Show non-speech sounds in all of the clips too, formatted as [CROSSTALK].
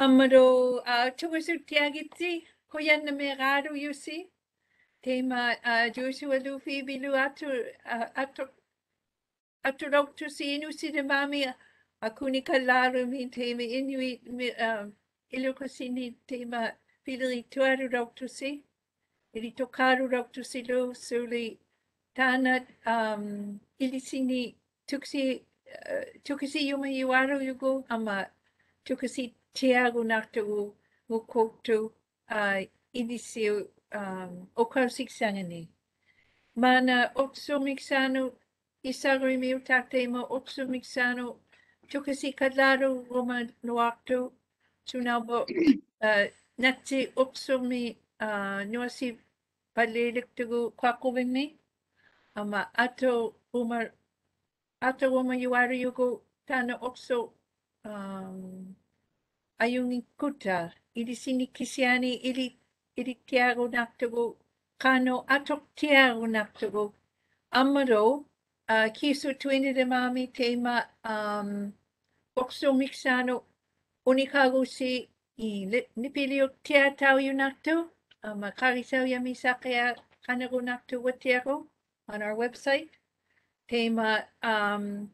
Amaro, uh, tuwasu tiagitzi, koyan nameraru yusi. Tema uh, Joshua Lufi bilu atu uh, atu aturoktu si inusi de mami akuni kalaru mi tema inuit um, ilukosini tema pili tuaru roktu si. Ili tokaru roktu si suli tanat um, ilisini tuksi tukisi yuma yuaru yugo ama tukisi Tiago Naktu, who quote to okar Okausik Mana Oksu Mixano, Isagri Mutatema, Oksu Mixano, Tukasi Kadaru, Roma Nuaktu, Tunabo, [CLEARS THROAT] uh, Natsi Oksu Mi, uh, Nuasi Paliliktu, Kwakovini, Ama Ato Umar, Ato Woman, you are Tana Oksu. Um, hay un incutar, ili sinikisiani, ili, ili tiago naktago, kano atok tiago naktago, amaro, uh, kisu tuini de mami tema, um, boxo mixano, unikago si, i nipilio tia tau yunaktu, uh, yami yamisakea kanago naktu watiago on our website. Tema, um,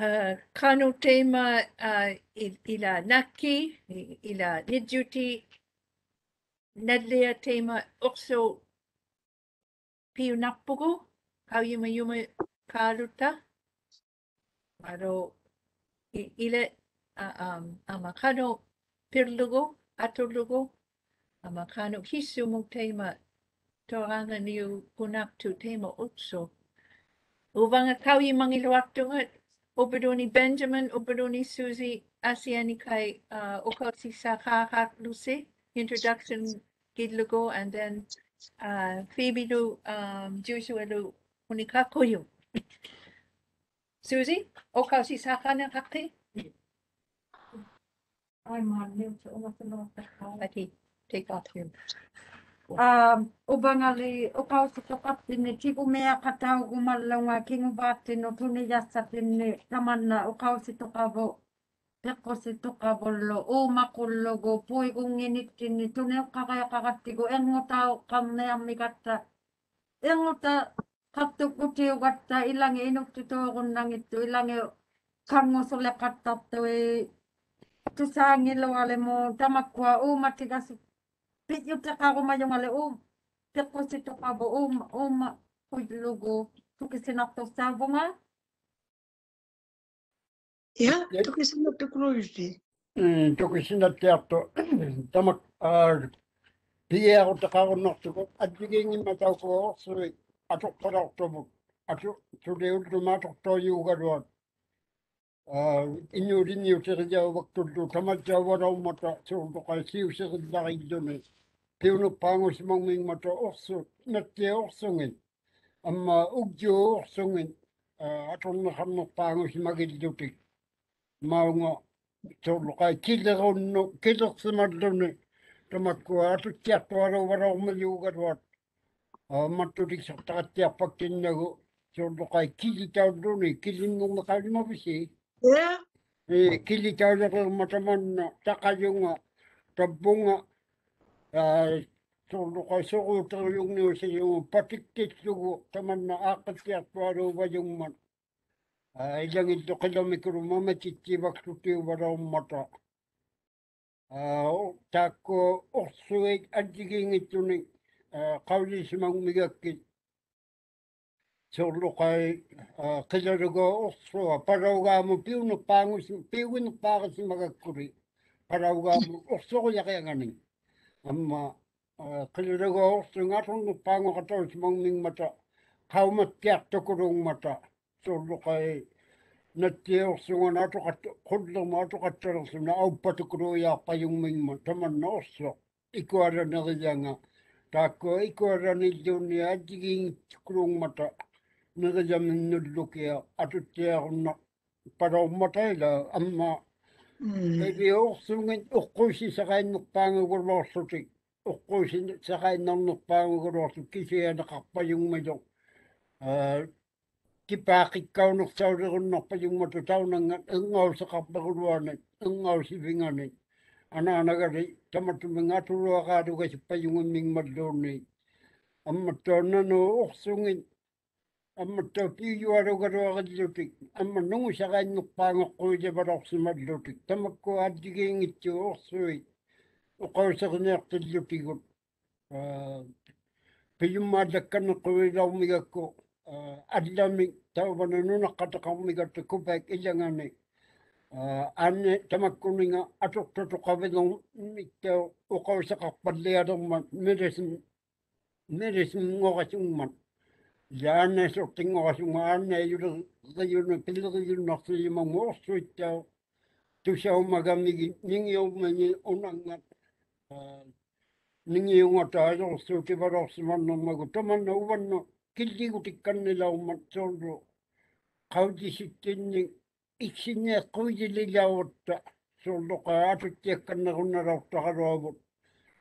uh, kano tema uh, ila naki, ila nijuti, nadlea tema okso piu nappugu, kau yuma yuma karuta, aro ila uh, um, ama pirlugo, atulugo, ama kano hisu mong tema toranga niu kunaktu tema okso. Uwanga kau yung mangiluak Obedoni Benjamin, Obedoni Susie, Asianikai, uh, Okosi Sakahak Lucy, introduction Gidlugo, and then uh, Phoebe Lu, um, Jusuelu Unikakoyu. Susie, Okosi Sakana Haki? I'm on mute, so I'm take off here. ubangali ukau sukat dini cikgu mea katau gumal lunga kingu bati no tuni jasa dini tamana ukau sitokabo teko sitokabo lo o makul logo poi gungini dini tuni kaka ya kaka tigo engu tau kamne amikata engu ta kaktu kuti ugata ilangi inuk tito gunang itu ilangi kamu sulakat tatoi tusangi lo alemo tamakwa o matigasuk Pit yung takaro man yung aliom. Tapos ito pa bo um um paglugo. Tukisinap to sabo nga. Ja, tukisinap to kruisi. Tukisinap to ato. Tamak Pierre ah, o takaro nokto ko. At bigyan yung mataw ko. So atok ko nokto mo. Atok tuliw tumatok to yuga doon. Ah, inyo rin yung sirja waktu tu tamat jawa raw mata sundo kay siw sirja kay dumis. t e o n o p a n g o s i m o n g i n mato orsu natte orsungin amma ugjo orsungin a t o n n a h a m n o p a n g o s i m a g i di d o t i k maunga t o l k a i k i l e r o n n o k i l e r s i m a l o n i t o m a k k u a t u t i a t u a r u v a r o r m a l i u g a t u a t а м м а т т у л и к с а р т а a а т и а р n а к к и н н а г у туллоқай килитауллуни к и л и i г у м е s i л и м а в и с и э к и л и т а у л е o m a т а м а н н а тақалунга таббунга Tu lu kai suru tu yung ni si yung patik tit tu taman na akat ya tuaru ba yung man. Ay lang ito kada mikro mama titi bak tu tu bara umata. Tako oksuwe adiging ito ni kawli si mang migakit. Tu lu kai kada rugo oksuwa para uga mo piu no pangus piu no pangus magakuri. Para uga mo oksuwa yakayanganin. amma qilulagu awqsuingaarunnguppaango qataru simangmingmata qaumappiartukurungmata tulluqai nattiuqsunganaatu qat qullermaatu qattanersuna auppatukuruiaaqpajungmingma tamanna orso i k o a r a n e r i a n g a taakku i k o a r a n i l l u u n n i a attigiingittukurungmata nerijaminullukia atuttiarunna palormataila amma эби орсунгэ оққуйсисагааннерпаангуулоорсути оққуйсин сагааннернерпаангуулоорсу кисианеқарпажуммалу аа кипаақиккаунэрсаулерунэрпажуммату таунанга энгоусеқарпагулуана энгоусивингани анаанагари таматумингатулуагаалуга сиппажуммиммаллуунни амматтоннано орсунгэ Amma tokiyo arugaruagillutik, amma nungusagannuqpaangoqquida valorsimallutik, tamakku addigiingitsu uqsuit, uqausaġniaqtillutigut, piyummaallakkannequilaumigaku, allami tauvana nunaqqataqarmigatu kupaik illangani, aanni tamakkuninga atuqtatuqavilum ittau uqausaqaqpallialerman, merisim, merisim ngoqasumman. Jane so ting aus um an ne jul de jul ne pilder jul noch so jemand muss so da du schau mal gam ni ning jo man ni unang äh ning jo ma da so so ti war aus man no mal gut man no wann no kilti gut kan ne la um so so kauji sitten ni ich sin ne kauji le la ot so lo ka at ti kan ne hun ra ot ha ro bu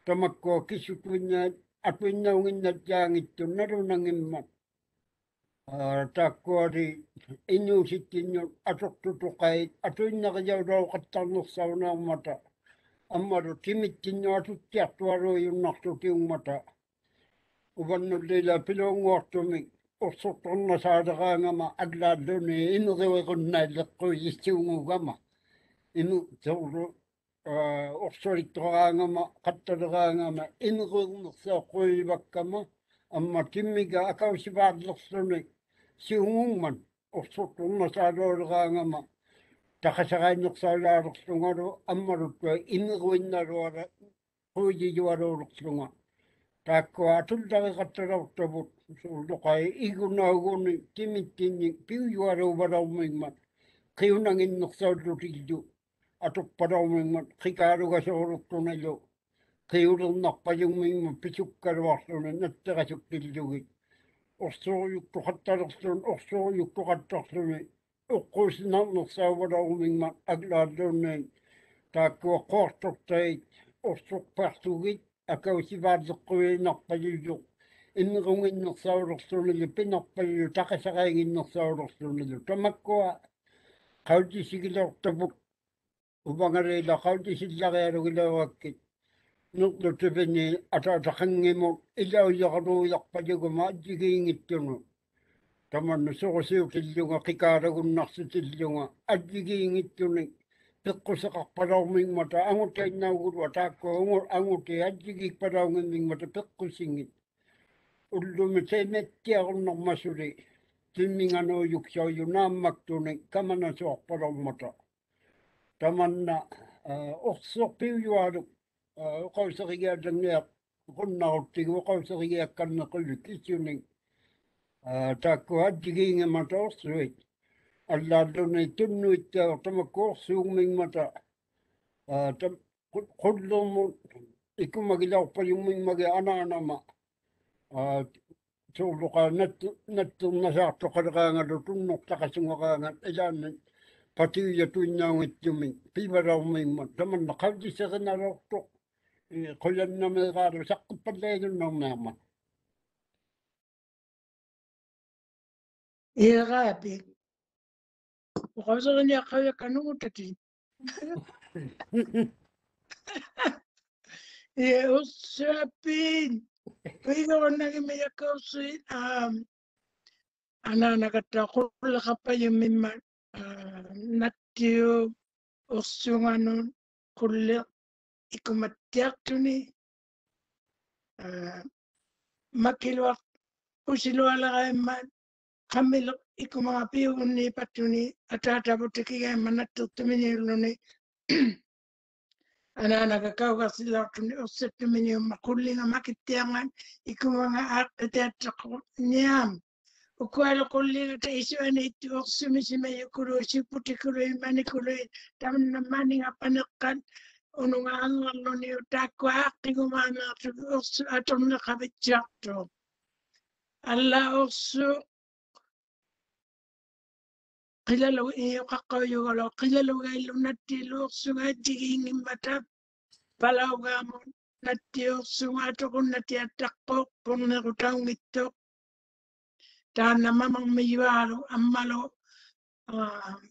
tamak ko kisu tu ne atu er ne ngin na jang ittu na ro na ngin ma taakkuari innuusikkinñut atortutuqait atuinnaqijaulau qattarnersaunaammata аммалу тимитсиннуасутсиартуалуйуннартутиуммата уваннуллила пилуунгуартумик орсорторнасаалераангама аллааллуни инериуиқуннааллеққуи иссиунгугама ину сорлу орсолиттораангама қатталераангама инериунерсеоққуиваккама амма тиммига акаусиваарлерсуни si ungungman orsortunga saalualuqaangama taqasaqainnersaalaarlerlungalu аммарутtua имигуиннаруара қуйижуаруулерлунга тааккуа атуллариқатталартабут сууллоқай игунаагууни тимиттинни пиуюарувалармигма қиунагиннерсааллутиллу атуппалармигма қикааругасооруртуналу қиулернарпажуммигма писуккалуарлуна наттерасуктиллугит ostoyukkuhattalersun ostoyukkuhattarlumi uqquisinarnersaavalaumingma aglaalluunnein taakkuaqquartortait orsuqpartugit akausivaaleqquiinarpajuyuq иннерунгиннерсаулерсуунилу пинарпаллу такасараангиннерсаулерсуунилу тамаккуа qautisigilertapuk uvangarila qautisillagialugilauakkit نقطة بني أتاتخنجي مو إلا يغدو يقبلغ ما جيجين التنو تمن سوسيو كيلوغا كيكارغ النقص تلوغا أجيجين التنو بقصة قبلو من متى أمو تينا غور وتاكو أمو أمو تي أجيجي قبلو من متى بقصين أولو متيمت تيغن نمسولي تمينا نو يكشو ينام مكتوني كمان سوق قبلو متى تمنى أخصو بيو يوارو q o y s a r i g a a l langiaq qunnaruttig q o y s a r i g i a k q a n n e q u l l u t taakkuaat tigiingamatoorsuit allaalluni tunnuittaaq tamakkuorsuugmingmata qullermu n i k u m a g i l a a p a l u m m i n g m a g i anaanama tuuluqaa natturnasaartoqaleqaangalu tunnortaqasuŋaqaangat n ilaanni p a t i u y a t u i n n a u n g i t t u m i k piimalarmingma tamanna q a v d i s e q i n a l u o r t u q കൊല്ലുന്നമേകാറ് ശക്തിപ്പല്ലേതുണ്ടെന്നാമ്മ ഏകാപ്പി കുറച്ചൊക്കെ ഞങ്ങൾ കണ്ണുമുട്ടി يوسفين ويجا ونجي ميكوسين أنا أنا كتقول خبايا مما نتيو أسيوانون كل إنكم متيقتوني آه ما كيلوات وسلوا على غيما خمل إنكم أبيوني باتوني أتاتا بوتكي غيما نتلتمني لوني أنا أنا كاوغا سلاطوني أصبتمني وما كلنا ما كتيغان إنكم أنا أتاتقو نعم ukwala kollega ta iswana itu oksumi sima yakuru si putikuru imani kuru tamanna mani ngapanakkan un umano all'uniutaco artico umano a torno cavicciato. Alla osso قيل لو إيه قاقو يقولوا قيل لو قيل لو نتي لو سوا جيجين متى فلو قاموا نتي سوا تقول نتي أتقو قلنا غتاو ميتو تانا ماما ميوالو أما لو آه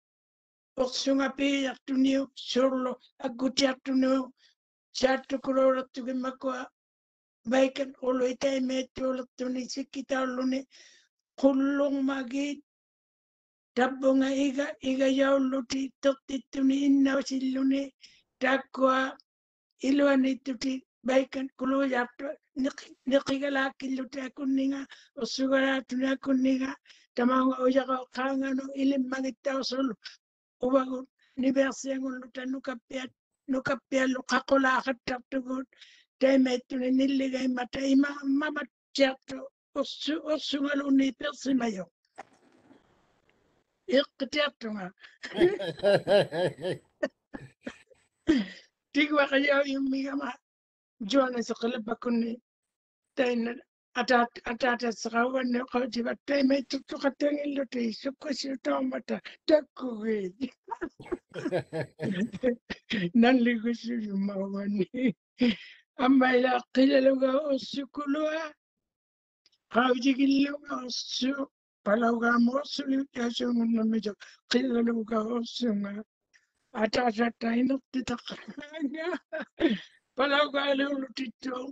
up Osungapi afternoon, Surlo, a good afternoon, Chat to to Gimakwa, Bacon, Oloita, Metrol, Tunisikita, Lune, Hulung Magi, Tabunga Iga, Iga Yao Luti, Totti Tuni, Nausi Lune, Takwa, Iluani Tuti, Bacon, Kulu after Nikigala Kilutakuninga, Osugara Tunakuniga, Tamanga Ojago Kangano, Ilim Magita Sulu. kubagut nibersengun luta nukapiat nukapia lukakola tay metune nilligai mata ima mamat certo ossu ossungaluni persimayo sa tay na ಅದಾದ ಅದಾದ ಸ್ರಾವವನ್ನು ಹೋಗಿ ಮತ್ತೆ ಮೈ ತುತ್ತು ಕತ್ತೆ ನಿಲ್ಲುತ್ತೆ ಸುಕ್ಕಿಸಿ ಟೊಮಟ ತಕ್ಕುಗೆ ನಲ್ಲಿ ಖುಷಿ ಮಾವಣ್ಣಿ أما إذا قيل له أس كلها خارجي له أس فلو قام أس يجوم النمجة قيل له أس أتعشى تاين اتتقى فلو قال له تتوق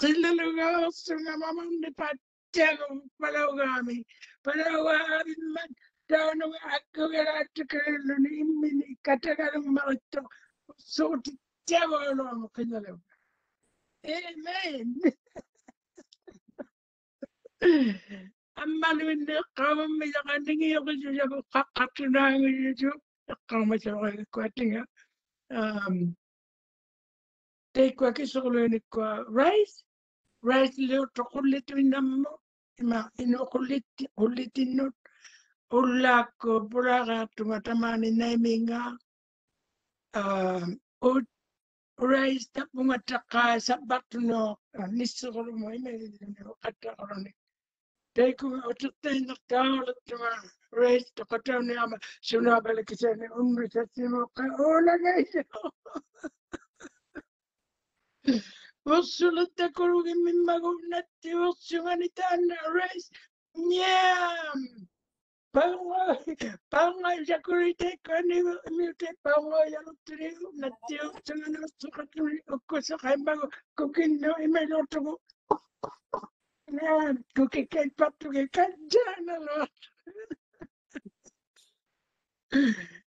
Tilalungasungamamamni patyagam palogami. Palogami madanu akkuveratukaluni immini katagarum malatto. Soti tyavolom kinalam. Amen. Amman minni qawam midaqaningi yogisu yabu qaqqaqinaangi yogisu. Qaqqaqma sawai kwatinga. Um, tay kwa ki soxlo ni rice rice le chocolate min namo ima ino chocolate chocolate not ulla ko pura ga tuma tama o rice tapunga taka sabat no ni soxlo mo ima ni katta ko ni tay ko o tutte ni kaolo tuma rice to katta ama suna bale kisene umri sasimo ola ga Во силу тако руги ми могу нати, во силу не тана рез. Ням! Паунга, паунга, я кури тако, не во имею те, паунга, я лути не во нати, во силу не лосу хату, око са хай могу, куки не во имею лоту го. Ням, куки кай пату, ке кай джана лоту.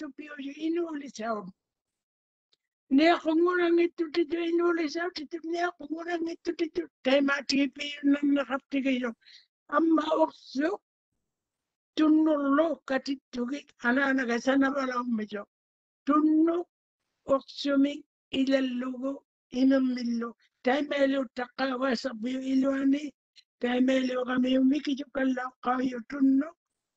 to be your inulis out. Nakungurang it to the inulis out to the Nakungurang it to the time at he be in the Haptigato. Amma also to no look at it to get Ananagasana along with you. To no oxumi illalugo in a millo. Time I look takawas of you, Iluani. Time I look at me, Miki Jukala, how you to know.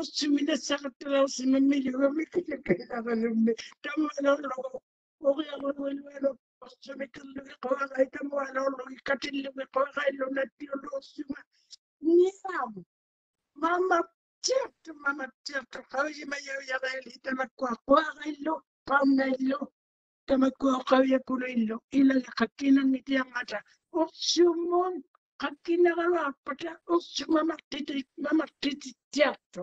ഒസ്മിന്റെ സഹത്തിൽ ഒസ്മമ്മി യുവമിക്കലും Mama certo, mama certo, hoje me eu ia ele tava com a coa illo, pam na illo, tava com a coia por illo, ilha de caquina me tinha mata. O sumon caquina galapata, o sumama titi, mama titi certo.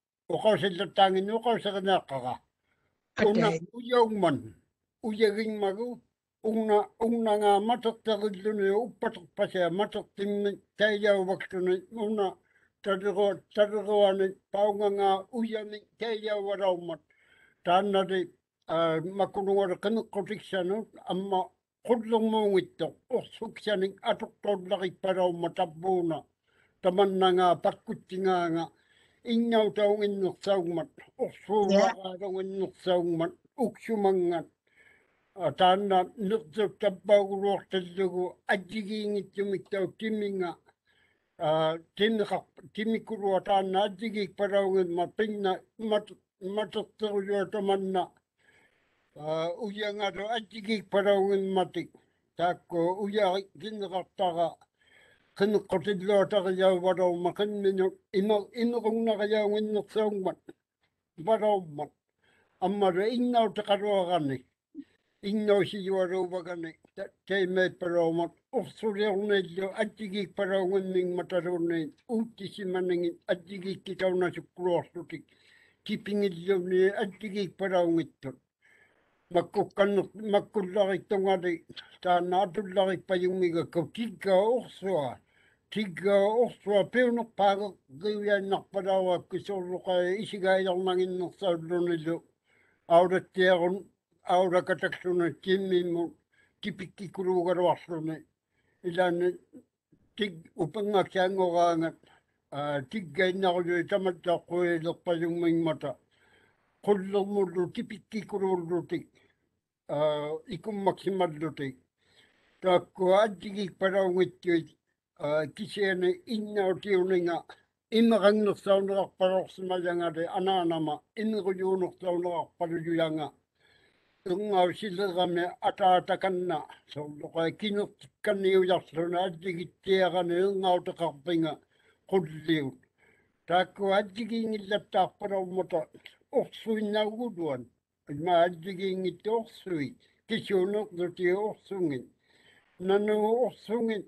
ukaw sa datangin, ukaw sa kanakaka. Una, uyaw man, uyaging mago, una, una nga matok takod dunay, eh, upatok pa siya, matok timnay, tayaw wak dunay, eh. una, tadako, tadako anay, paunga nga, uyamin, tayaw waraw mat. Taan na di, ah, makulungar kanukotik siya no, ama, kudlong mungit to, usok siya ning atok todlaki paraw matabuna. Taman na nga, pakuti nga nga, inga o tau ngin nuk sau mat, o sūra o tau ngin nuk sau mat, uksu mangat. A tāna nuk sau tapau roh te tuku, ajiki ingi tumi tau timinga, timi kurua tāna ajiki parau ngin ma pinna matuk tau jo to manna. Uya ngato ajiki parau ngin matik, tāko uya kinakataka, kun qortidloo taqiyaa waroo makin minu ima ima qunna qiyaa minu xongman waroo man amma ra inna u taqaroo gani inna u siyu waroo bagani tei me paroo man uxsuri unne jo adjigi paroo gunnin mataroo ne uti simanengi adjigi kitauna sukkuroo suti kipingi jo ne adjigi paroo gittun makkukkan makkullaqittungari taa naatullaqit pajungiga kukikka uxsuaa тиггаоорсуапиунерпаагек гиуяаннарпалауак кисуурлукая исигаилермагиннерсааллунилу аулаттиарун аулакатаксуна тиммимму типиккикулуугаруарлуни илаанни тиг упангаксаангораангат тиггаиннарулуи таматтааққуилерпалуммингмата qullermullu tipikkikulullutik ikkummaksimallutик тааккуа аддигик палаунгитсуит кисиани иннаутиунинга имераннерсаунерарпалорсималангали анаанама имерулуунертаунерарпалулуянга унгау силерами атаатаканна сорлоқай кинертикканниуярлуна аллигиттиарани унгаутеқарпинга қуллиут таакку аллигиингиллаттаарпалормата орсуиннаагулуан има аллигиингитти орсуи кисуунернути орсунгит нану орсунгит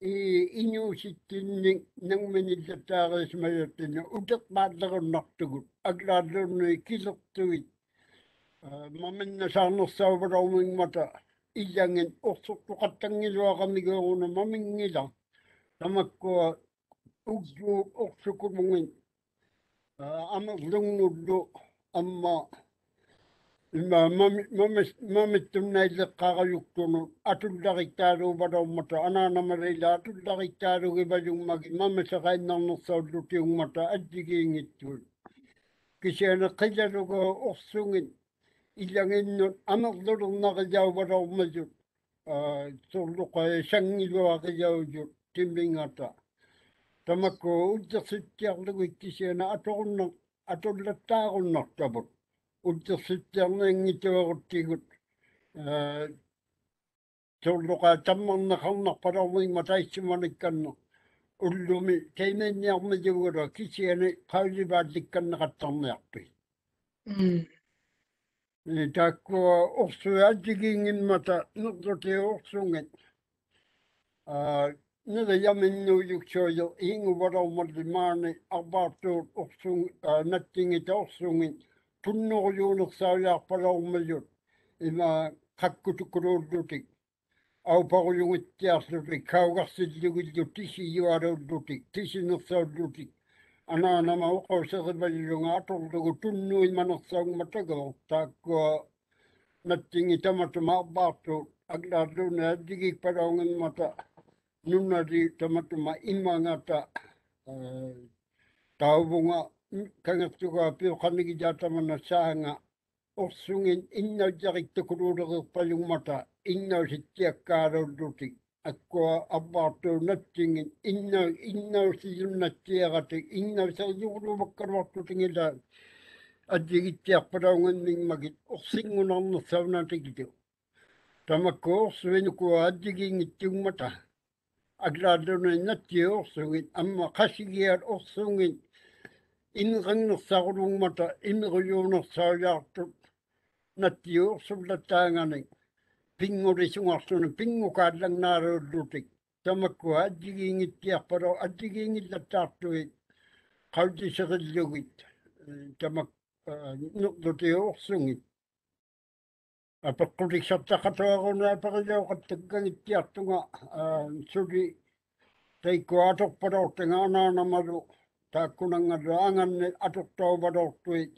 инюуситтинник нангманиллатаарисмаятtina утеқмааллеруннартугут аглааллуунни килертугит э, маминнасаарнерсаавалоормингмата иллангин орсуттоқаттангилуақарнигеруна мамингила тамаккуа уггуу орсукумунгин э, амерлунгнуллу амма mamittum naillekkaga yuktunu atuldagittaaruuvarummata anaanamariila atuldagittaarugivajummagi mamisaqainnarnersaulutiummata attigiingittuut кисиана қиларуго орсугит илангиннут амерлулернақижауваруумасут аа сорлуқая сангилуақижаужут тиммингата тамакку уттэрситтиарлугу кисиана аторуннер атуллаттааруннартабут уттэрситтернангитуарутигут аа туллоқа таммарнақарнарпалэрми матаиссиманикканно уллуми тайнанниарнатигуло кисиани қаулибаалликканнеқаттарниарпи м таккуа орсуаатигингинмата нерлутиуорсунгат аа нэдэ яминнуйуксуйо ингувалэрмаллимаани арбаартуут орсун наттингитаорсунгит tunno o yono sa ya pala o me yon e ma kakku tu kro do ti au pa o yong ti as do ti ka o gas di gi do ti si yo ar do ti ti no sa do ti ana na ma o ko se ba ni yong to do tunno i ma sa ma ta go ta ko na tingi ta ma ta ma ba to ak do ne di pa ro ngi ma ta di ta ma ta ma i ma nga ta eh, tau k a n g a q t u g a piu k a m i g i j a t a m a n a saanga o s u n g i n i n n a j a r i t t a k u r u u l e r i p a l u g m a t a i n n a u s i t i a k k a a l u l u t i k a k u a a b a t o nattingin inna i n n a s i l j u m n a t i a g a t i k i n n a u s e r j u u l u m a k a r w a t u t i n g i l a a d i g i t i a k p a l a n g a n n i n g m a g i t o s i n g u n a r n e s a u n a t i g i t u t a m a k k o s u v i n i k u a a d d i g i n g i t t i u m m a t a a g r a d l l u n i n a t i a o s u n g i n amma k a s h i g i a r o s u n g i n инриннэрсаарулунгмата имериуунерсаажаартут наттиуурсуллаттаанганик пингулисунгарлуна пингукааллангнаарууллутик тамаккуа аддигиингиттиарпало аддигиингиллаттаартугит қалтисериллугит тамак нутлутиуурсугит апеккуликсартақатуаруна аперилауқаттаккангиттиартунга сули тайкуаторпалоортангаарнаанамалу t a k u n a n g a r r a n g a n n e a t u k t a u m a d o k t u i t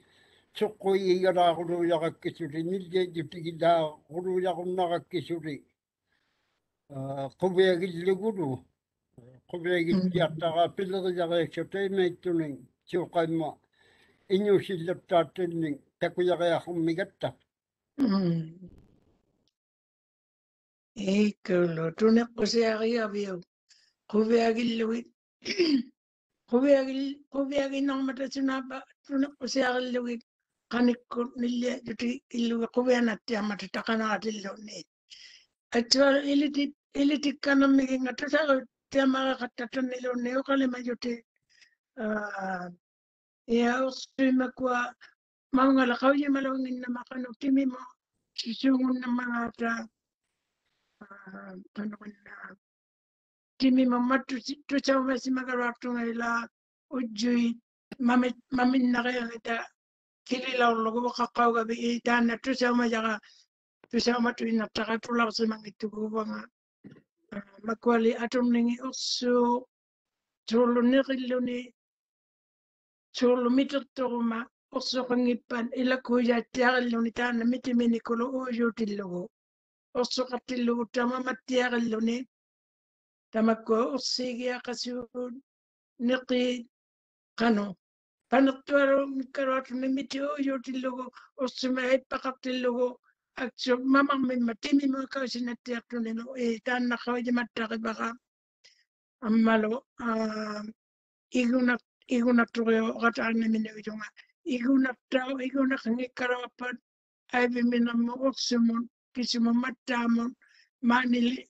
s u k q u i i g a r a a u r u y a g a k i s u r i nilleeji p i g i d a a u r u y a g u n n a g a k i s u r i k u v i a g i l l i g u r u k u v i a g i l l i a r t a g a p i l l e r y a g a k s u t a i m a i t u n i n g s h u k a i m m a i n y u s h i l l a p t a a t u n i n g t a k u y a q a i a q u m i g a t t a ei kyllä t u n n e k o s e a r i a v i u k u v i a g i l l u i t ഹുവേഗിൽ ഹുവേഗി നോമറ്റ ചുണാബ ഉസിയാകലുകി കണിക്കു നില്യ ജുട്ടി ഇല്ലുക ഹുവേനത്തിയ മറ്റ ടക്കനാട്ടിലൊന്നേ അച്ഛ ഇലിറ്റി ഇലിറ്റിക്കണം ഇങ്ങട്ട് സകത്യമാക കട്ടട്ടണിലൊന്നെയോ കളിമ ജുട്ടി യാസ്ത്രിമക്കുവ മംഗള കൗജ്യമലവങ്ങിന്ന മകനു തിമിമോ ശിശുങ്ങുന്ന മകാറ്റ കണ്ണുകൊണ്ടാണ് timi mama tu Jimmy Mamma Tucha Messi Magaraptunga Ila Ujui nak Mamit Mamin Nagayangita Kilila Logo buka kau tu tu macam Kakauga Vitana Tucha Majaga Tucha Matuina Taratula Simangitugubanga Makwali atom Atumning Usu Tulunirilluni Tulumitutuma Usukangipan Ilakuja Tiarilunitana Mitimini Kulu Ujutillugu Usukatillugu Tamamatiarilluni تمكو أصيغي أقسيون نقيد قنو فنطورو مكرات نمتي أو يوتي لغو أصمعي بقط لغو أكسو ماما من متيمي مكاوش نتيقتون لو إيه تان نخوج متاقي بقى أما لو إيغونا إيغونا تغيو غطعنا من ويجوما إيغونا تاو إيغونا خنكرابان أي بمنا مغسمون كسمو متامون ماني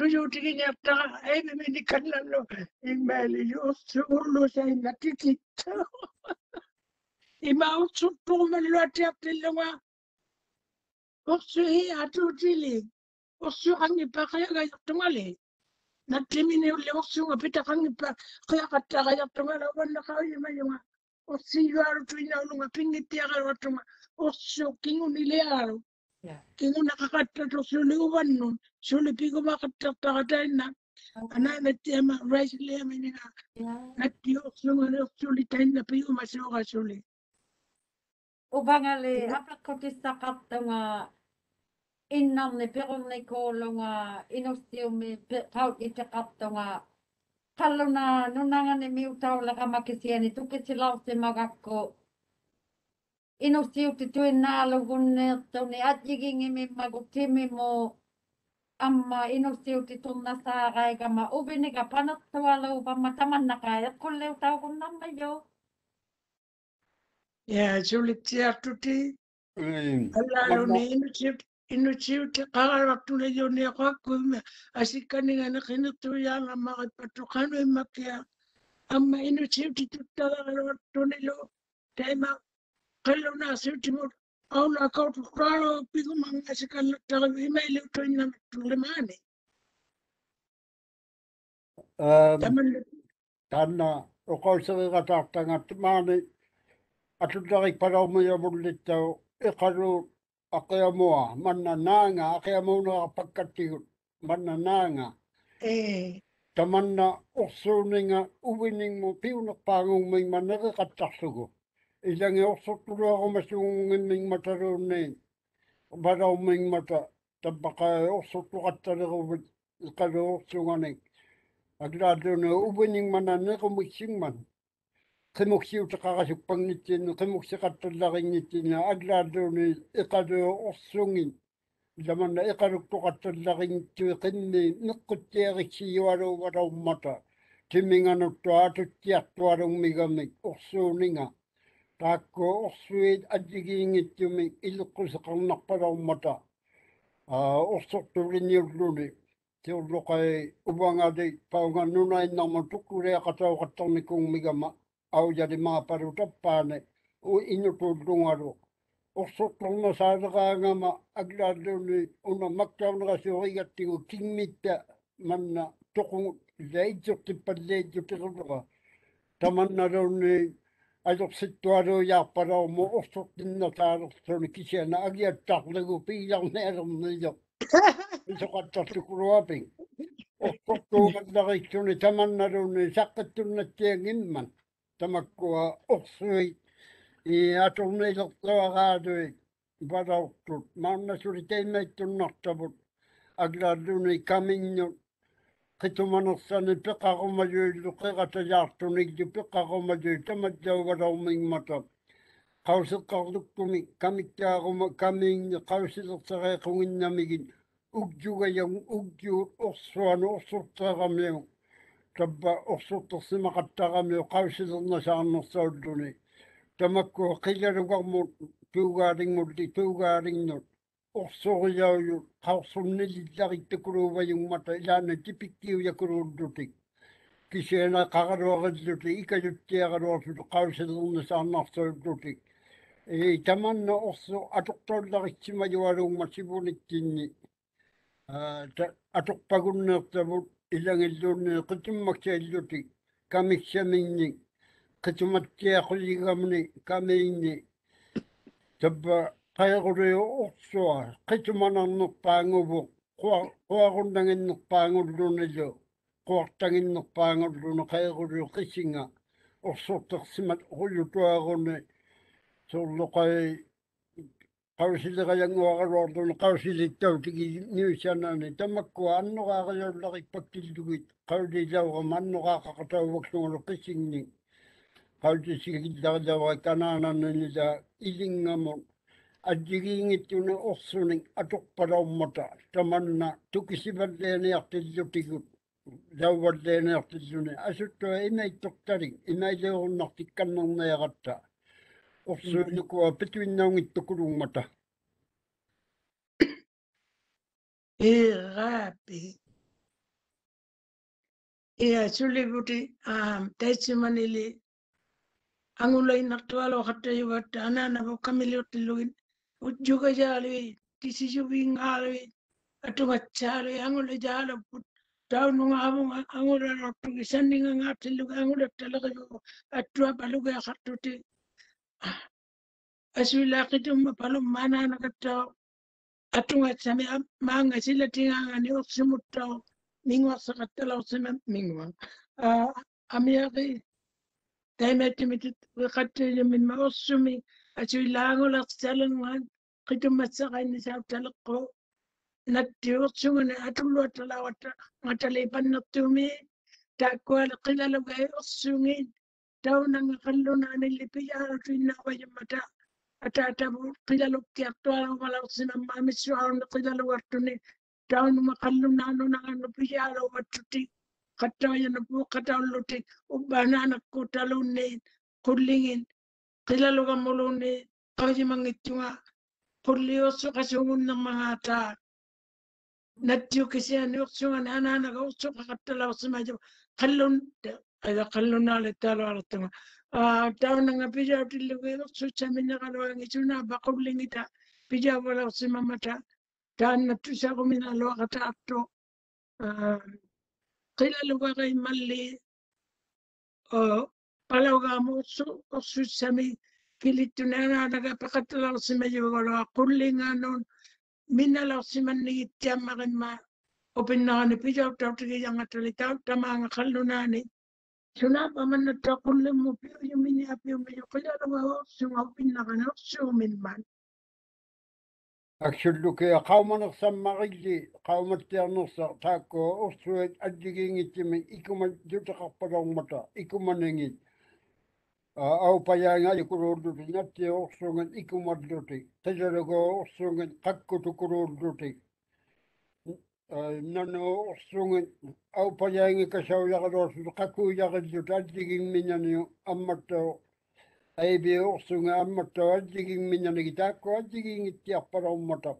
పిలుటికి you ఆయన మీ కళ్ళల్లో a shule pigo makata pakata na ana na tema rice le mini na na tio sunga na shule tain na pigo masio ka shule ubanga le hapla koti sakat nga innam ne perong ne ko longa inostio me pau i te kaptonga kalona nunanga ne miu tau laka makisiani tuke silau se magakko inostio te tuen nalo gunne tau ne atjigi ngi me magutimi mo amma ino te o te tōna sārai ga ma ovene ga panatua lau pa ma tamana ka e ko leo tau ko nama yo. Yeah, Juli te atu te. Mm. Ala lo ne ino te ino te o te kāra watu le yo ne a kua kui me asika ni ngana kina tō i ala ma ai patu kano i e makia. Amma ino te o te tūtara lo watu ne lo te ma kailo na se o te au na kau tu kalo pigo mangai se kan tala vi mai le tu ina tu le mani. Um, Tana, o kau se vega tātanga tu mani, atu tari parau mai a mulli tau, e karu a kea moa, mana nanga, a kea mauna a pakati, mana nanga. E. Tamana, o sūninga, mo piuna pāngu mai manere katasugu. илангиорсортулуарумасуунгиммингматалууннаин валауммингмата тампакааорсортуқатталерувит иқалуорсуганик аглаалуна увинингмананеқумиксингман қимуксиутеқарасуппагнитсиинну қимуксиқатталларигнитсиина аглаалуни иқалуорсунгин ламанна иқалуттоқатталларигниттуи қинни неққуттиариксиюалуувалауммата тиммингануттуаатуттиартуалунгмигамик орсуунинга таакку орсуит атигиингитсуми илеққусеқарнарпалауммата аа орсортулинниуллуни тиурлоқай увангали пауганнунаиннарму туккулеақатауқаттарникунгмигама ауялимаапалутаппаане у инутууллунгалу орсорторнасаалераангама аглааллуни уна мактаунерасиоригаттигу кингмитта манна тоқугу лаитсертиппаллеитсутиқерлера таманналуунни sui e a kisiana agiattarlugu piilarne [LAUGHS] alerniyo e orsortuuqannariksuni mm. tamannaluunni niin saqqattunnattiang imman tamakkua orsui i atorniilertuaraadui valaortut maannasuli teimaittunnartavut aglaaluni kaminñut qitumanaqsani piqaqumajuylu qiqatajaartunik piqaqumaju tamatjauvaraumiingmatat qausiqqarlukkumi kamiktaaġuma kamiinni qausileqsareequginnamigin ukjugajam ukjuut orsuanu orsurtaqamiu tabba orsurtarsimaqattaqamiu qausilernasaarnersaalluni tamakku qilarugarmut tuugaarignulli tuugaarignut orsoria yu kausunne lillari tekruva yummata ilana tipikkiu yakurundutik kisena qaqaruaqilluti ikajuttiaqaruarsutu qausillerna saarnarsuillutik ee tamanna orsu atuqtorlariksima yualuumma sivunikkinni atuqpagunneertavut ilangilluunne qitummaksa illuti kamiksaminni qitumattiaqulligamni kamiinni tabba qayaquluiuqsuaa qitumanarnerpaanguvuq qua quarunanginnerpaangullunilu quartanginnerpaangulluna qayaquluiu qisinga орсуутэрсимат уйутуаарни сууллоқай қавсилеқаянгуаралуарлуни қавсилиттау тиги ниусанаани тамаккуа аннораақалууллариппактиллугит қавлилаура маннораақақатауваксунгулу қисинни қавлисигилларилавара канаананнила илингамут a j i g i i n g i t j u n e o s u n i n g a t u k p a l a u m m a t a tamanna t u k i s i v a d l e e n i a r t i l u t i g u t d a u v a l l e e n i a r t i l u n i asuttua i m a i t t o r t a r i n g i m a i l e o r n a r t i k a n a n g r n a j a q a t t a o s u n u k u a p i t u i n n a u n g i t u k u r u n g m a t a Iraapi. Ia sulibuti am t a i s i m a n i li angulai naktualo k h a t a y u w a t anana bokamili o t i l u g i n ഉജ്ജുക ജാലുകയും കിശിശു വിങ്ങാളുകയും അട്ടുമച്ചാലുകയും അങ്ങോട്ട് ജാലം പുട്ടാവുങ്ങാവും അങ്ങോട്ട് കിശന്നിങ്ങാട്ടില്ലുക അങ്ങോട്ട് അറ്റുവ പലുക കട്ടുട്ട് പശുവിലാക്കിട്ടും പലും മാനാന കെട്ടോ അറ്റുമച്ചമയ മാങ്ങ ചില്ലറ്റിങ്ങാങ്ങനെ ഒറച്ച് മുട്ടോ നിങ്ങ വർഷം കത്തല വർഷം നിങ്ങ അമ്മയാക്ക് തൈമാറ്റം കറ്റും പിന്നെ ഒറച്ചുമി പശുവില്ല അങ്ങോട്ട് ചെലങ്ങാൻ قدم متسقين نسأل تلقو نتيو تسمون أتلو أتلا وتر ما تلي بن نتومي تاكو القلا لو جاي تسمين تاونا نخلونا عن اللي بيجار فينا ويمتا أتا تبو قلا لو كيرتو على ولا وسنا ما مسوا عن قلا لو ورتوني تاونا ما خلونا عنو نعن بيجار وبتوتي قطع ينبو قطع لوتي وبنا نكو تلوني كلين قلا لو جملوني قوي مانجتوا kulli osu kasumun namahata نتيو كسيان يقصون أنا أنا أقصوك حتى لو سمع جب خلون إذا خلونا للتالو على التما تاونا بيجا تلو يقصو سمينا قالوا يجونا بقول لنا بيجا ولا سمع متى تانا تساق من الوقت أبتو قيل الوغي ملي قالوا قاموا أقصو سمي പിലിറ്റുനാടക പക്കത്ത് ലക്ഷിമ ജീവകളോ കുള്ളിങ്ങാനോ മിന്നലക്ഷിമൻ നീറ്റമ്മകന്മാർ ഒപ്പിന്നാണ് പിജോട്ടോട്ടി ഞങ്ങളി തോട്ടമാങ്ങ കല്ലുനാണ് ചുണാപ്പമന്നോ കുള്ളും മുപ്പിയും മിന്നാപ്പിയും കുഞ്ഞാറും ഒപ്പിന്നവനോ മിന്മാൻ أكشلوك يا قوم نقص مغيلي قوم التير نقص تاكو أرسوه أدقين إتمن إكما جوتا قبضا ومتا إكما نغيل au paya nga i kurunduti nga te oksungan ikumadduti tajarago oksungan kakkutu kurunduti nano oksungan au paya nga kasau yakadosu kakku yakadduti addigin minyani ammattao ai be oksunga ammattao addigin minyani gitakko addigin ittiakpara ummata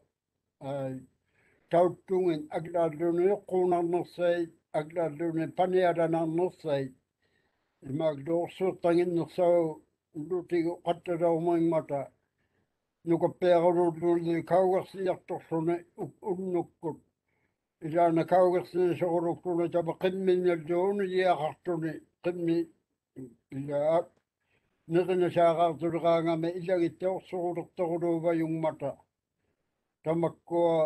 tauttungan agladuni kunarnarsay agladuni paniadanarnarsay имаагдуорсууттангиннэрсагу улутигу qattalaumaimmata нукаппеарулуулли каугерсиарторлуна уннуккут илаана каугерсини сорулуктуна тапа қимминналлууни яақартуни қимми илаа нэрнэ саагаартулераангама илагиттаорсурулерторулуува юнгмата тамаккуа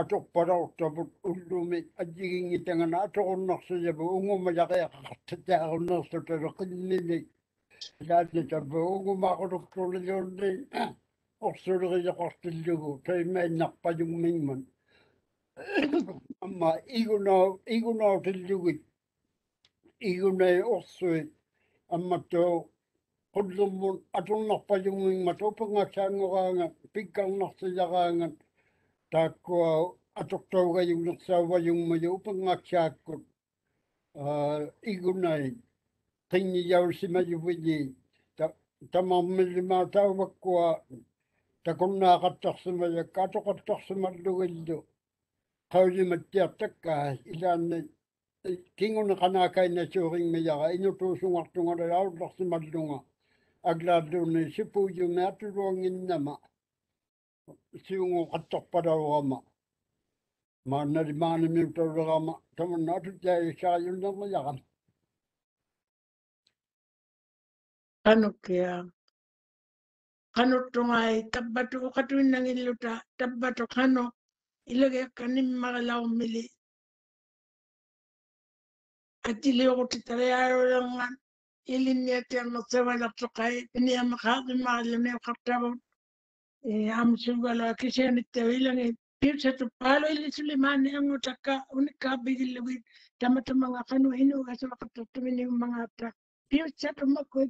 аторпалаортамут уллуми атигингитангана аторуннарсияву унгумаяқиақартатааруннерсу талеқиннини лаатна табу унгумаақулуктурлиуунни орсулериеқартиллугу таймаиннарпаюнгмингман амма игунаа игунаа тиллугит игунаа орсуи амматтоо qullumun atunnerpajungingma tupanga saanguraanga pikkarnersiljaraanga Ah, ta ko atok ah. tau ga yung nak sa wa yung ma yu pang ngak cha ko igunai ting ni yau ah, eh, si ma yu ni ta ta ta wa ta kon na ka tak si ma ya ka to ka tak si ma lu ga lu qawli ma ta ta ka ila na kingun kana kai na churing me ya inu tu su ngak tu ngor ya tak si ma lu nga agla du ni si pu ju na tu ro ngin na ma siwngu kat toppataroxama ma nari maani miutaroxama tama natu jaye saxayunama yaxam xanukea xanuttungai tabbatu xatuinnangilluta tabbatu xanu ilegekkanim maxilau mili atiliuxuti tarayaroranngan ilinneteno sewalaqsuqai iniyama xaximaxilluni xartavut hamsunga e, kisiya ni tewilang pir sa tu palo ili suliman ang utaka unika bigil lawit tama tu mga kanuhino kaso makatutumin yung mga ta pir sa tu makoy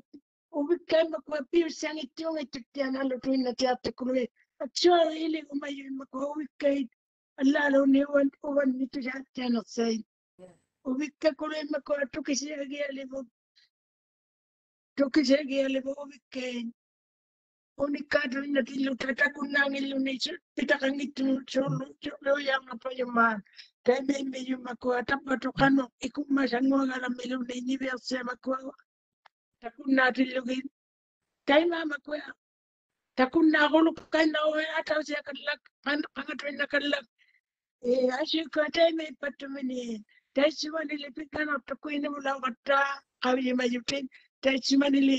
ubik kay makoy pir sa ang itiyong ituktiyan halutuin na tiyata kuluwi at siya ili umayoy makoy ubik kay alalo unicato na tilutatakakunangilunisa pitaqangitunusulu luyaqapayumaan taimimiyumakua tapatuqanu ikumasanguagalamiluni ñiviaqsiamakuaga takunnaatillugiin taimaamakua takunnaaquluqainauwe atausiakallak qangatruinakallak asiukua taimiipattuminiin e, taisimanili pikanaqtakuinamulauqattaa qaviyimayutin taisimanili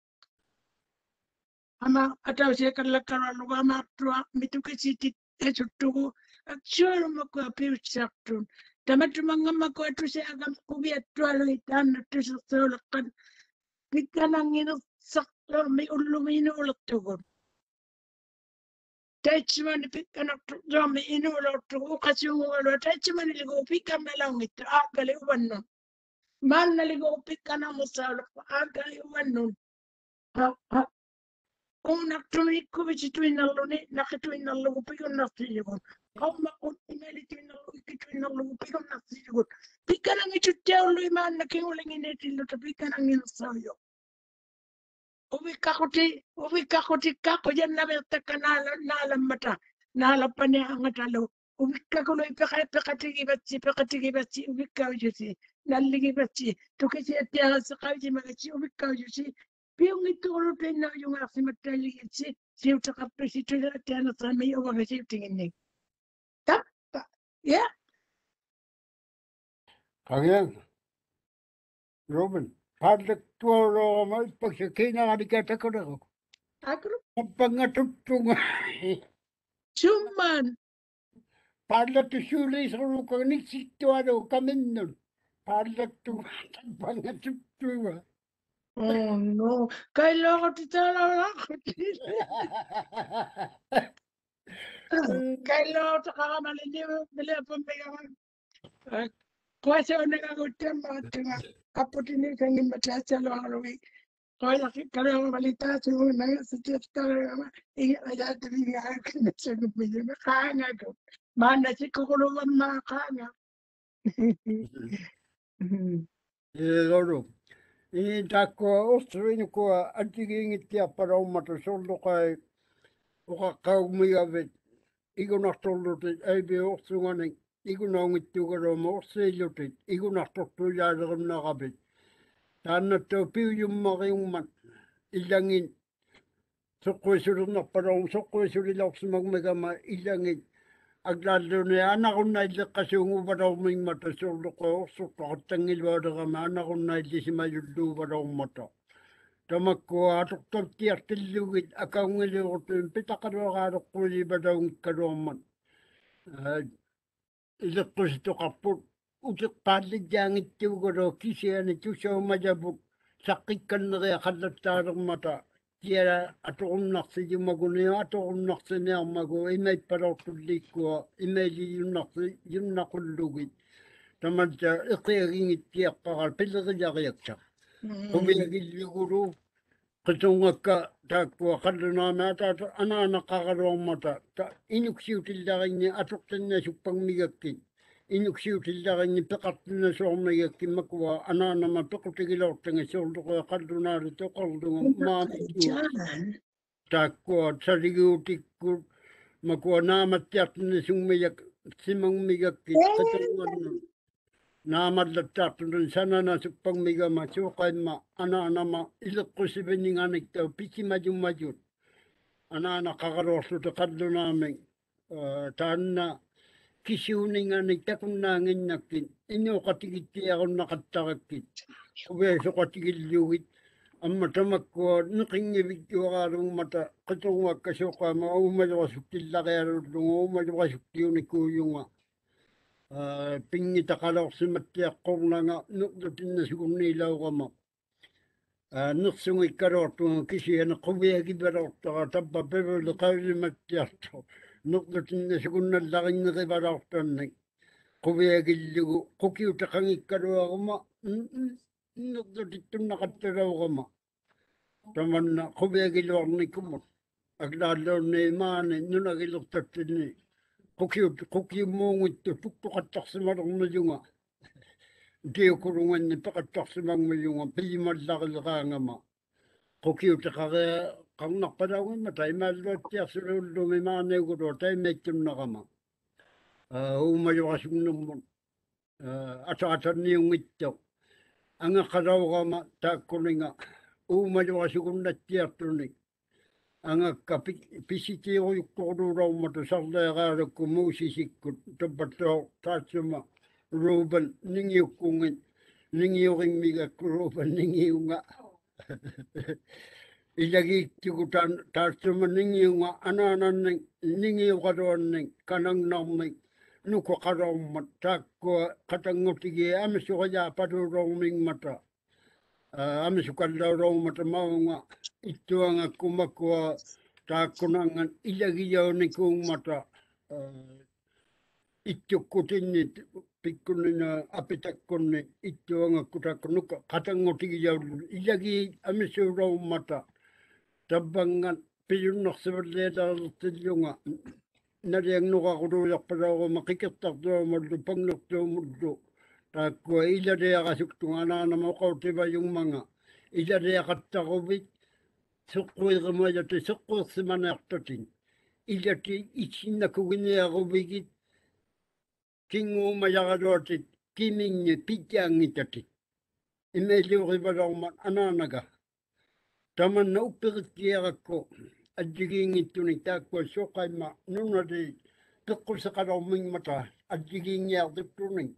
ama atawse kan lakkaran wama tua mituka siti esutuku aksuaru makua piusaktun tamatumanga makua tuse agam kubia tualu itana tuse seulakan taitsimani pikkanaktormi inuulottugu ukasiuguvalua taitsimani ligu pikkamelaungittu aakkali uvannun uvannun كون أكتونيكو بجتوين اللوني نخطوين اللو بيون نصيجون أو ما قلت مالي توين اللو كتوين اللو بيون نصيجون بيكنا نجتاو اللو ما أنكي ولنجينيتي اللو تبيكنا نصيجون ubikakuti ubikakuti kakuja nabetaka nalambata nalapane angatalo ubikakulo ipeka ipekatigi batsi ipekatigi batsi ubikaujusi nalligi batsi tukisi etiagasi kauji magachi ubikaujusi piung itu kalau tena yung aksi matali si siu cakap presiden la tena sami orang siu tingin ni. Tap, ya. Kagian, Robin, padlak tua o r a n mai paksakina g a d i kata kau dah. Aku. Pengatup tunga. Cuman. Padlak tu sulis orang k ni situ ada k a minum. n Padlak tu pengatup tunga. Oh no, kailangan kita kailangan taka malindi bila pempegangan. Kuasa onega gutem matanga kaputini kangin bachasa loharovi. Kaya kalau ang balita sa mga nagsasasabi ng mga ayat din nga kung sa gumawa ng kanya ko, mana si kukuluan mga kanya. Lord, и такко устринко аттигингиттиарпалауммату суурлоқай оқаққаугмигавит игунарторлутит айби орсуганик игунаунгиттугалуума орсииллутит игунартортуяалериннарапит тааннаттуу пиуйуммариуммат илангин соққуисулернерпалаум соққуисулилаорсумагмагама илангит агнааллуниаанаруннаиллеққасуугувалормингмата сурлуқеорсуттоқаттангилуалерама анаруннаиллисимаюллуувалормата тамаккуаатортортиартиллугит акаунгилиуртуин питақалуараалоққулибалаунгкалуармат илеққуситоқарпут утеқпааллиджаангиттуголоо кисиани тусаумажабут саққикканнериа қаллаттаалермата tiara ato umnaxi yumaguni ato umnaxi ne amago imei parautulikua imeili yumnaxi yumnaqullugit tamanta iqiagingit tiaqqaqa piliqiliariaqta mm. umiagilliguru qitungakka taakkua qallunaanaata anaanaqaqaruammata ta inuksiutillarinni atuqtinna suppangmigakkin inuk siuti daga ni pekat na sorna ya ki makwa ana na ma pekut ki lo teng e sol do ka du na ri to kol du ma ta ko sa ri gu ti ku makwa na ma tya ni sung me ya simang mi ga ki ta tu na na na ma la ta pu dun sa na na su pang mi ga ma chu ka ma ana na ma il ku si be ni nga ni ta pi ki ma ju ma ju ana na ka ga ro su ta ka du na me ta na кисиунинганик такуннаангиннаккин инуоқатигиттиаруннақаттараккит сувеасоқатигиллугит амма тамаккуа неқингивиттуарааруммата қитургуакка сооқаама уумалерасуттиллариалууллугу уумалерасуттиуникууюнга аа пинги тақалеорсиматтиаққорнага нерлутинна сугурниилаугама аа нерсунгиккалуартунга кисиане қувиагивалеортара таппа певелеқаулиматтиарту нерлутинна сукунналларингеривалаартуанник quviyagillugu qukiutaqangikkaluaruma нерлутиттуннақатталаугама таманна quviyagilluarnikkumut аглааллуунниимаани нунагилертаттинни qukkiut qukkiummuungittу туттоқаттарсималермилунга диукулунганни пеқаттарсимангмилунга пиималларилераангама qukkiutaqarea qangnaqpalauimma taimaalluttiarsulullumimaaniugulu taimmaittumnaqama аа уумаюрасугнэрмун аа атаатанниунгитто ангаqqalauqama тааккулинга уумаюрасугуннаттиартуник ангаккапи писитиоруйуккорлуулауммату сарлеераалукку муусисиккут туппаттоо таатсума рубен нингиуккунгит нингиоринмигакку рубен нингиунга ilagi tikutan tartuma ningi u nga anana a ningi n g w a d o a n i n g kanang nomi nuko karong matak ko katangotigi a m e s u k a j a padurong ming mata a m e s u kalarong mata maunga ito ang a kumakwa takunangan ilagi yaw ni kung mata ito kutini n pikkunina apitakkunni ito ang a kutakunuka katangotigi j a w ilagi a m e s u rong mata таббангат пиюннэрсивэллиалаэртиллунга налиангнугагулуйэрпалаору макикэртардуамуллу пагнэртуумуллу тааккуа илариагасуктунганаанама оқаутивайуммага илариагаттарувит сеққуйрымаяти сеққуэрсиманеартутин илати итиннакугиниарувигит кингуумаяралуатит кимингэ питянгитати имэлиуривалаорма анаанага Tama na upirit kiera ko. Adjiging ito ni takwa so kay ma. Nuna di tukul sa karawming mata. Adjiging i y a di p tuning.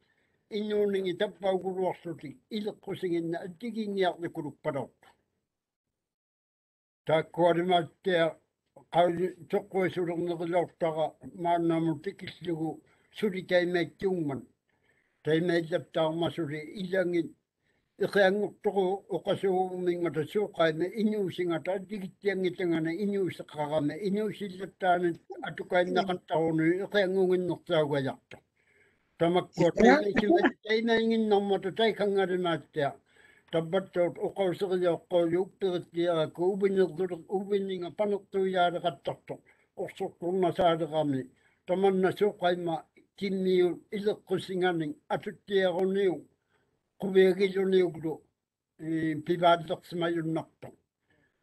i n y o n i n g itapaw guruwasuti. Ilak ko singin na adjiging i y a di k u r u p a r o k Takwa di matia. Kali tukwa surang nagalawtaga. m a n a m u t i k i s l i g u Suri t a y may tiungman. t a y may taptaw masuri ilangin. e kaya ngutoko o kaso o me ngata so kai me inyo si ngata diki tia ngita ngana inyo si kaka me inyo si latane atu kai mm. nakanta honu e kaya ngungin nukta o gajakta tamakko tia isi me tei na ingin namata tai kangari na tia tabata o kaso kaya o kaya upeke tia ko ubini kuru ubini nga panukto yara katakto o soko na saada kami tamana so kai ma kimi u ilo kusingani atu tia honi u quviagiluniuglu pivaalitorsimayunnartoq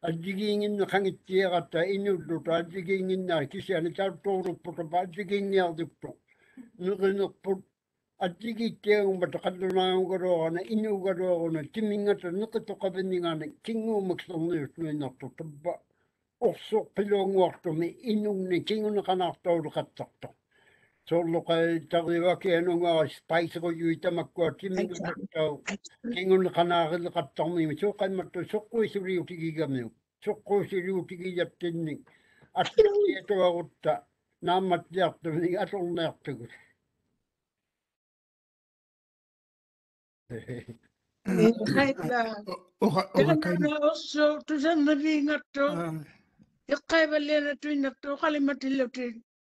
аллигиингинне қангитсиерата иннуллута аллигиингиннери кисиани таартууруппутапа аллигиингиардуппу неқинерпут аллигииттиагумма тоқаллунаагугалуорана инуугалуоруна тимингата неқитоқавиннигаана кингуумаксерниуссуиннарту таппа орсоқ пилуунгуартуми инугни кингунеқанаартуулеқаттартоқ Tollokai tariwa ki a n o n g a spice ko yuita makwa kimingu tau. Kingun kanagil kattami mi sokan matto sokko isuri utigi gamnu. Sokko isuri utigi yattinni. Attinni eto agutta. Namat i yattinni atonna yattugu. Tusan na vingatto. y a k t a i valena tuinatto kalimatillotin.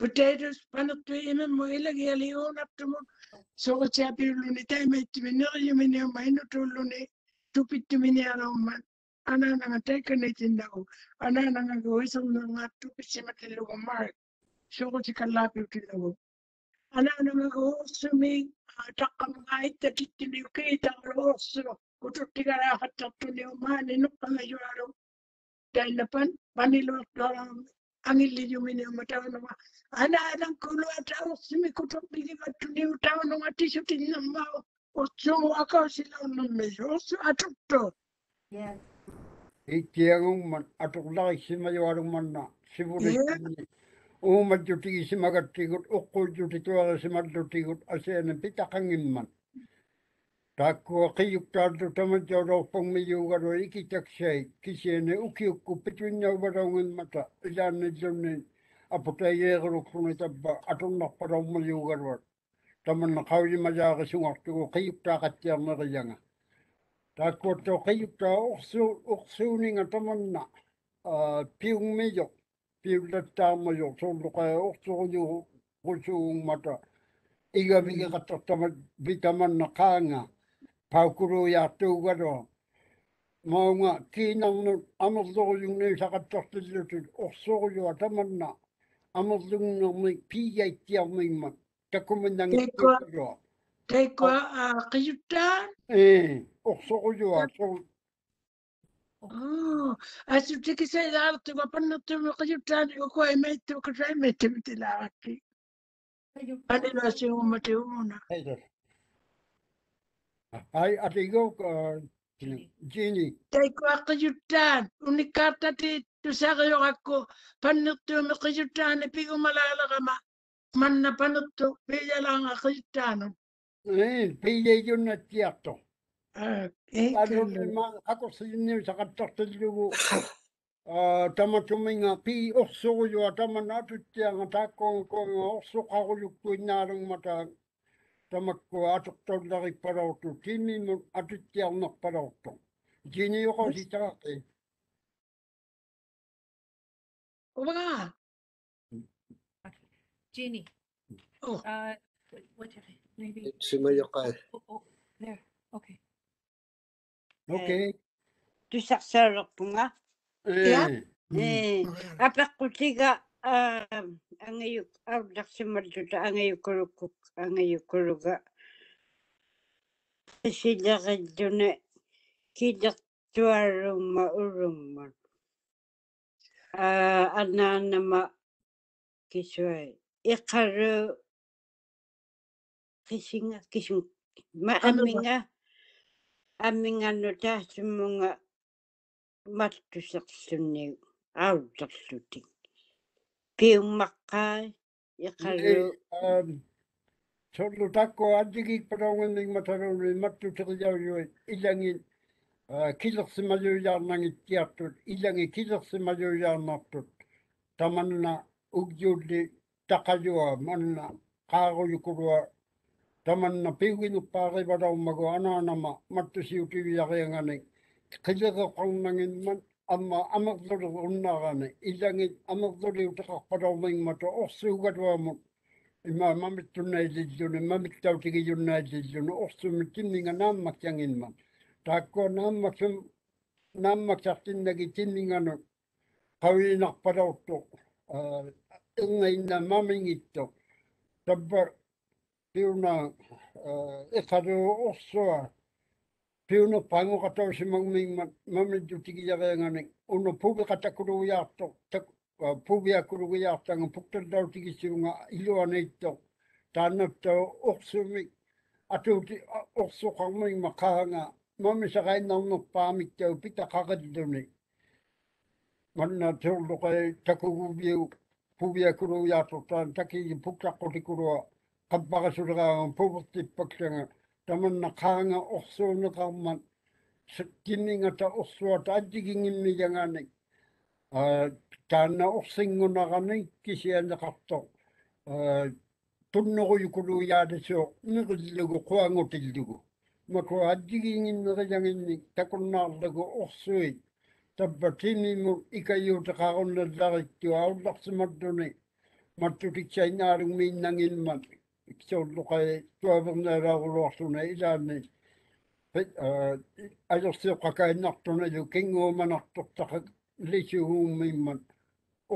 potatoes, panattuimem, moilagalion, aptamon, sogachapiuluni, taimetiminirimini, minutuluni, tupitiminiaraman, anananga takanitinago, anananga goisamanga, tupisimatilugo mark, sogachikalapitilago. Anananga gosumi, ah, takamangaita kitilukita, rosro, kututigara hatatuni, omani, nukangayuaro, tailapan, manilo, angililyumini umatawanuma ana alankulu ata usimi kutumbili matuni utawanuma tishuti nyambao usu waka usila unumi usu atukto ikiyagungman atukulaki sima yawarumanna sivurikini Umat juti isi magat tigut, ukul juti tuwala simat juti gut, asyana pita kangin man. Tako a kiyuk tato tamati o rau pangmi yu garo iki taksai, kisi ene uki uku pitu nyau barau ngin mata, ilani zoni apotai ye garo kruni tabba atung nak parau ma yu garo. Taman na kawi maja ka sungak tuko kiyuk ta katia ma kiyanga. Tako to kiyuk ta uksu ni nga taman na piung mi yu, piung datta ma yu, so luka uksu ni uksu ngin mata. Iga mi ka tatama vitaman na kanga. パクロやっておがら、まあが、きなの、あのどういうね、さかったってると、おそうよ、たまんな。あのどうのみ、ピーやいってやも今、たこめなんか。たいこは、あ、かゆったええ、おそうよ、あそう。اه اسبتك سيد عرضتي وبنا تم قجب تاني وكو ايميت وكو ايميت مثل عرقي انا لا سيوم متهونا Ai atigo Gini. n Tai ko akajutan unikata ti t u s a k a y o ako p a n u t u makajutan ipi umalala kama man na p a n u t u pila lang akajutanon. Eh, pila yun na tiyato. Ano naman ako sa inyo sa kataktalugo tama tuminga pi oso u yo tama natutya ngatakong kong o s u k a k u l u k u o inarong matang. tamakkuaatertuun pas. tiimimmun pas ikiniuqusitaqaqi uvagaa Jeannie, oh. uh, what have maybe? Oh, oh, there, okay. Okay. Tu Eh. Eh. anga yuk ab dak simar juta anga yuk kuruk anga yuk kuruga sila ka juna kidak tuarum ma urum ma anan ma kisway ikaru kisinga kisung ma aminga aminga no tasumunga matusak sunni aw tasutik Kiumaka, yakalu. Hindi, hmm. um, Sono takko adigi parangan ng matarong matu tayo ilangi kilak si maluyan ng tiyatut ilangi kilak si maluyan matut ah, taman na ugyuli takayua ah, man na kagoyukurua ah. taman na pingin pare ba mago ano na ano, ma matu si uti yakayangan kilak ang man ama ama tore unnarane ilangi ama tore u t a k a r p a l a r m i n g mata o s u g a l u a m u ima mamit t u n a i l i l l u n i mamit tautigi y u n n a i l i l l u n i o s u m i t i m n i n g a n a m m a k y a n g i n m a t a k k o n a m m a k s u m n a m m a k s a r t i n n a g i t i m n i n g a n u q a w i i n a r p a l a u r t u ingainna mamingitto tabba t i u n a e iqalu orsua pe uno pango ka tau se mangu me tu tiki ya ga e ngane uno pube ka ta kuru ya to ta pube ya kuru ya ta ngu pukta dau tiki se nga ilo ane to ta na to oxo atu ti oxo ka me ma ka nga mamre sa ga na uno pa te pita ka ga de ne man na te lo ka ta ku bu bi pu kuru ya to ta ta ki pukta ko ti kuru ka pa ga su ga pu pu taman na kanga okso na kaman sakini nga ta okso at adigingin ni yanganik tana oksingo na k a n e k i s i a na kakto tunno ko yukulu y a d e so n a ko d i l a g o k o a n g o tildigo mako adigingin na kayanganik t a k o n a l a g o o k s o i t a b a t i n i mo ikayo takakon na d a r i tiwa ulak sa matuni matutik h a y n a r i n g may nangin matri kiolluqai tuavernaalaaruloorluna ilaanni алерсиоқакаиннартуна лу кингууманартортақа лисугууммиммат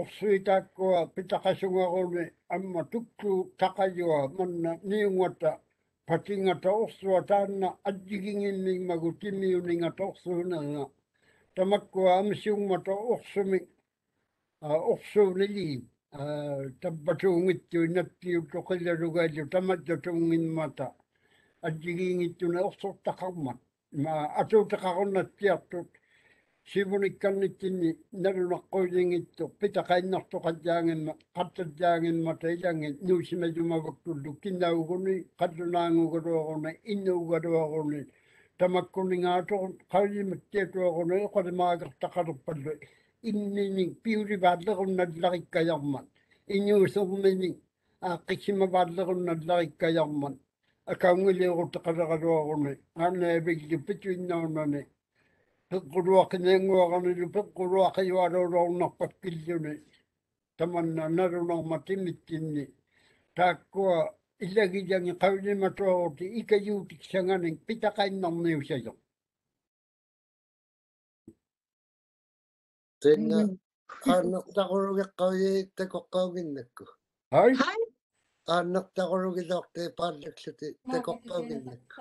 орсуитааккуа питақасунгеруни амма тукку тақаюа манна ниунгата патингата орсуа таанна аджигингиннигмагу тимиунингата орсуунерна тамаккуа амсиунгмата орсумик орсуунилиит Ah, tapatu ngi tu na ti to kala ruga ju tama to tu ngi mata ajigi ngi tu na oso takama ma ato takako na ti ato sibuni kanni ni na na ko ngi pita ka na to ka jangen ma katta jangen ma te jangen ni usi me ju ma ko tu lu ki na ugo ni kadu na ngu ko ro ko na de ma ga иннини пиуливааллерунналлариккаярман иниусермини аақкисимавааллерунналлариккаярман акаунгилиуруттеқалералуаруни ааннаавигли питуиннаунани пеққулуақиниангуаранилу пеққулуақиюалуулуарнарпат киллуни таманна налунорматимиттинни тааккуа иллагиянги қавлиматуарути икаюутик санганик питақаиннарниусаяқ Tena aannertaqurugiqqauyii takoqqauginnakku. Hai. Aannertaqurugiloortii paalliksuti takoqqauginnakku.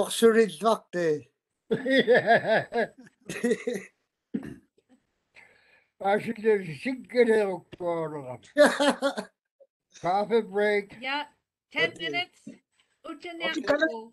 Orsurillvartii. Aşırı sikkeleruktuğunuram. Coffee break. Yeah, 10 minutes. Uçanerku.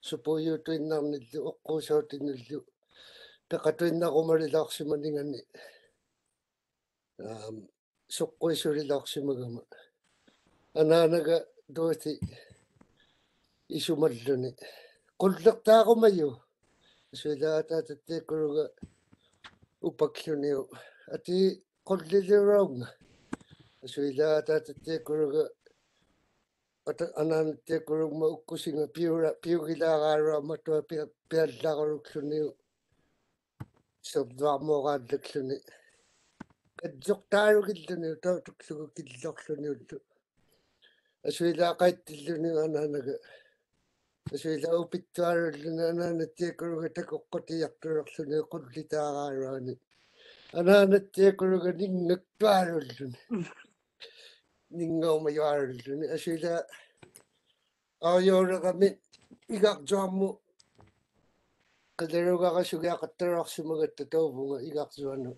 супуйуутуиннарниллу оққуусаутинниллу пеқатуиннарумалилаарсиманигани аам соққуисулилаарсимагама анаанага дуути исумаллуни qullertaaqumaju сулаатааттиккулуга упаклуниу ати qulliluuraunga сулаатааттиккулуга пата анаанаттиа кулугма уккусинга пиура пиугилаагааруама туа пиаллаарулуксуниу сэрдваармоогааллаксуни катсортаарукиллуниу таа туксугу киллерлуниуллу асуилаақааттиллуниу анаанага асуилаа упиттуаруллуна анаанаттиа кулуга такоққутиартулерлуни қуллитаагааруани анаанаттиа кулуга нингактуаруллуни ningauma yuarilluni asila aajooraqami igaqjuarmu qalerugaaqasugiaqattaruarsimagatta tauvunga igaqjuanu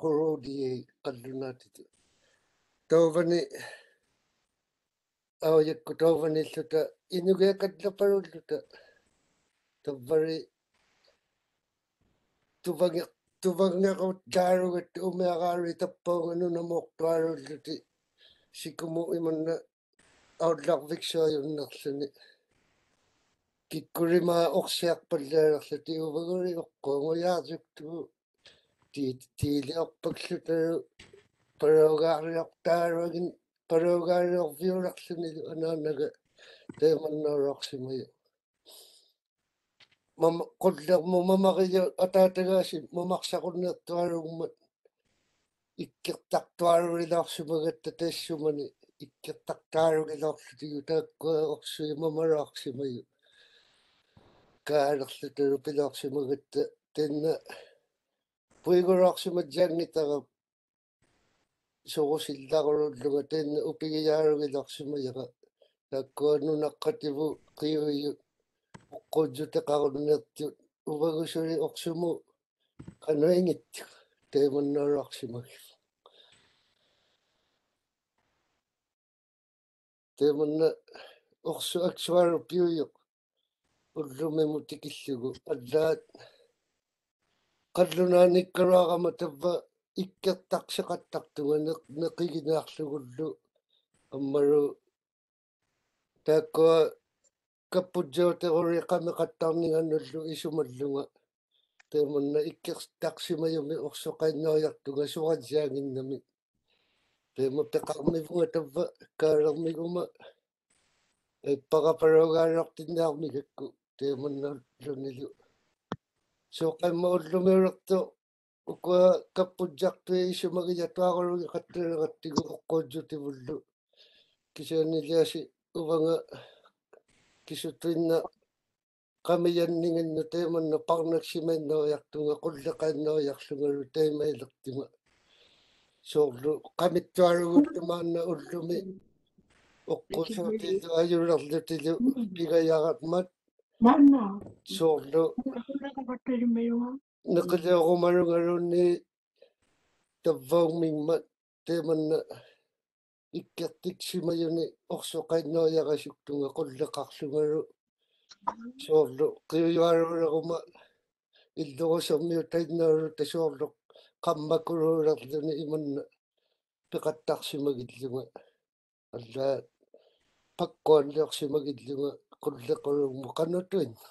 horodi qallunaatitu e tauvani aajakku tauvanilluta inugiaqatlaparulluta tavvari tuvagi tuvagniaqut jaarugat umiaqaarvi tappauga nunamuqtuarulluti сикуму иманна аулларвиксаажуннерлүни киккулимаа орсиарпаллаанерлу тиувагули оққунгуяасуктугу тиит тиилиорпаклутагу парогаарлиортааруагин парогаарлиорвиулерлүни анаанага тааманнаруарсимаю мам қоллерму мамарилу атаатагаасим мамарсақуннертуалугмат иккертартуалулилаарсумагатта таассумани иккертартаалулилаарлутигу тааккуа орсуимамалаарсимаю каалерлутулу пилаарсумагатта танна пуигораарсума джангитара сорусиллааруллуга танна упигиаарулилаарсимаяга тааккуаннунаққативу қиуию оққуутутеқаруннерту увагусули орсуму канаингиттик teemannaruarsimak тааманна орсу аксуару пиуйоқ уллумиму тикиллугу аллаат қаллунааниккаруарама тавва иккертарсеқаттартуга неқигинаарлугуллу аммару тааккуа каппуджоотерури қамеқаттарниганнуллу исумаллуга тааманна иккертарсимаюми орсоқаиннариартуга сурансиагиннами пимутеқармивгу атавва каалермигума иппарапаругаалертиннаармигакку тиуманнерлунилу сооқаммауллумиулерту укуа каппуджартуи исумагиятуарулуги қаттулераттигу оққуутсутивуллу кисианилиаси уванга кисуттуинна qamiyanningannu taimannu parnaksimannerijaqtunga qulleqaannerijaqlugalu taimailaqtima soorlu qamittuaruguttumaanna ullumi oqqusuutilu ajurlertilu pigayaqatmat manna soorlu neqiliuqumarungarunni tavvaumimmat teemanna ikkertiksimayuni orsuqainnuajaqasuktunga qulleqarlugaru soorlu qiuyuaruleguma иллорусэрмиу таиннаару тасуорлоқ qammakuluulerluni imunna piqattarsimagilluga allaa pakkualliorsimagilluga qullequlugmu qannuttuinna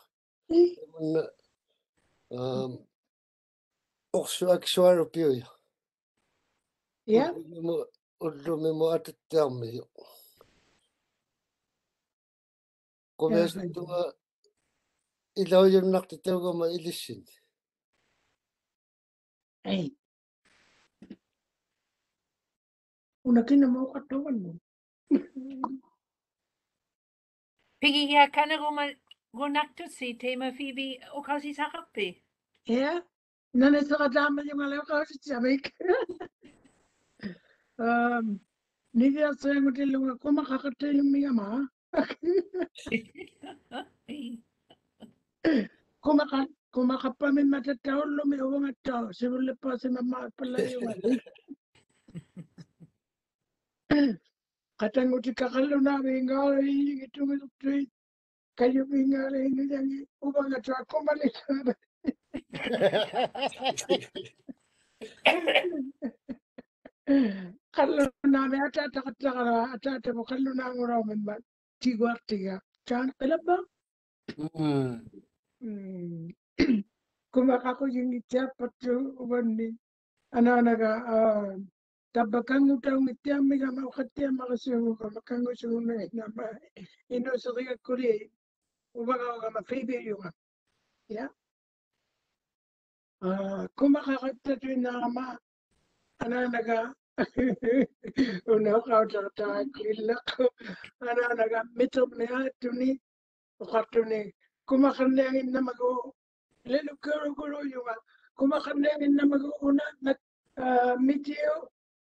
imunna um orsuaksualupiuja ja ullumimu atuttiarmiju qomiasuntuga ilaujumnartitugama ilissin ei ولكن موقع تغنم Piggy, ja, kan roma ronaktusi tema fibi o kasi sa kape. Ja, nan is er dame die mal kasi Um, ni dia sa ngo te lunga koma ka kate mi ama. Koma ka koma ka pa mi mata taul lo mi o nga se le pa se ma la yo. [CLEARS THROAT] katangoti kakallunaɓe ngaalo yiyige tumi luttoyi kañum ɓe ngaalo hino jange ubanga to a kombale kaɓa [LAUGHS] kallunaɓe ata taka takara atata mo kallunaguraw men mba tigo artiga tan ɓelabba mm. mm. [CLEARS THROAT] kuma kako jingi tea patto ubanni ananaga تبكنو تاو متيامي كما وختيام غسيو كما كانو سونا نما إنو صديق كولي وبقى كما في بيوغا يا كما خاطر نعما أنا نجا ونوقع وتغطى كل أنا نجا متوب نهاتوني وخطوني كما خلنا إنما جو لأنه كورو كورو يوغا كما خلنا إنما جو هنا متيو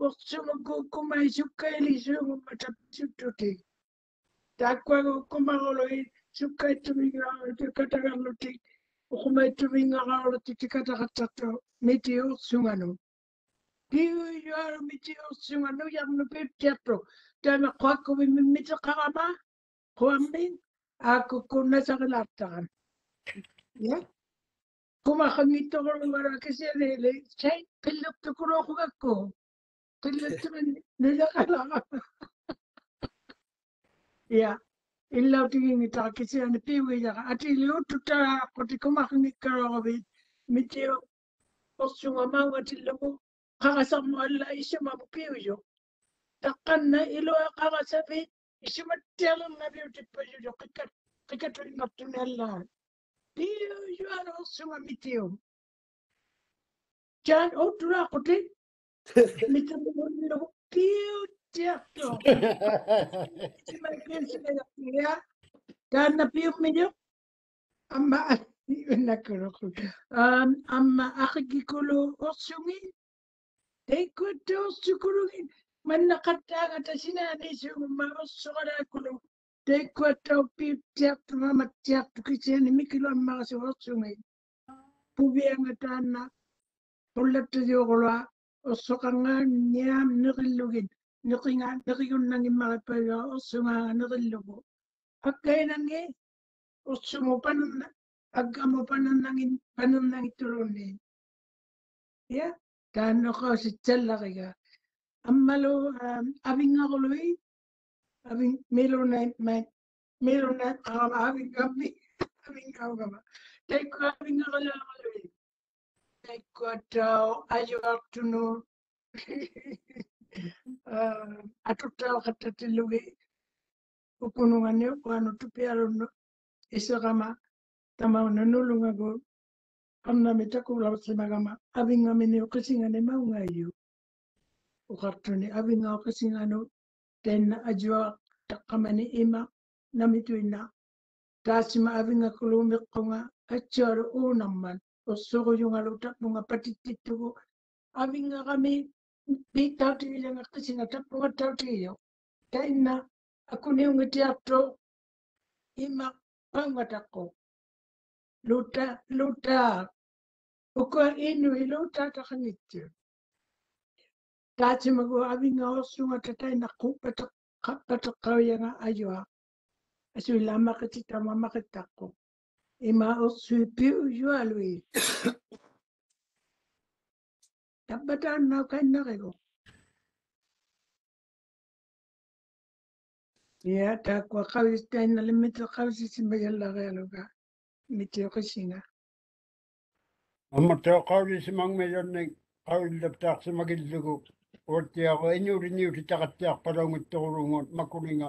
Forse mai su kai li su ma tap su tutti. Da qua go kuma go lo su kai tu mi ga te kata ga lo ti. O kuma tu mi ga ga lo ti kata ga tatto meteo sungano. Piu yo aro meteo sungano ya no pe teatro. Da ma qua ko mi mi te ka ma. Ko amin a ko ko na sa ga la ta. Ya. Kuma khangito go lo ra ke se le sai pello to ko ro ko قلة للأخلاق يا إلا تيجي تاكسي أنا في جا أتي ليو تطلع كتي كم أخني كراغبي ميتيو أسمع ما واتي لمو خاصة ما لا إسمع بيوي جو تقنا إلو خاصة في إسمع تيلن نبيو تبجو جو كيكت كيكت نبتون هلا بيوي جو أنا أسمع متيو كان أوترا كتي Mr. Bonito, beautiful. Dana [LAUGHS] Um ama akigikulo osungin. They could do sukurugin. Man nakataga ta sinani summa osora They could do beautiful mama tiatu kisini mikilo ama si osungin. Pubiang atana. Pulat yo kulo. usuqanga niam neqillugin neqinga neqiyunnangimmaqappalua eh, ussungaaga neqillugu akkainangi ussumu panunna aggamu panunnangin panunnangitturuunni ya taannoqausitsallaqiga ammalu um, avingaqului aving melunai mai melunai qaqama [LAUGHS] avingammi avingaqugama taikku avingaqalaqului I Got uh, ayortu [LAUGHS] uh, no atutal hatatilugi ukunungane wano tupiarono isagama tama nanulungago amna metakulava semagama avinga mene ukasingane maungayo ukartuni avinga ukasingano tena ajua takamani ima namituina tasima avinga kulumikonga achoro unamman usugo yung alutak mga patititugo. Aming nga kami, di tawti ilang kasi natap mga tawti iyo. Dahil na ako niyong itiapto, imak pangat ako. Luta, luta. Uko inu iluta takanityo. Dati mago aming nga osu nga tatay na kupatak kapatakaw yung ayuha. Aso ilamakit ito mamakit ako. ഇമാസുപിയുവാലുയി തപ്പത്താണ്ണക്കന്നറിയോ يا تاكوا قوي تاينا لمثل قوي سيما يلا غيرك متي قشينا أما تاكوا قوي سيما ميوني قوي لبتاق سيما قلقو ورتياغو إني ورني وتتاقتياق بلوم التغرون مكولينا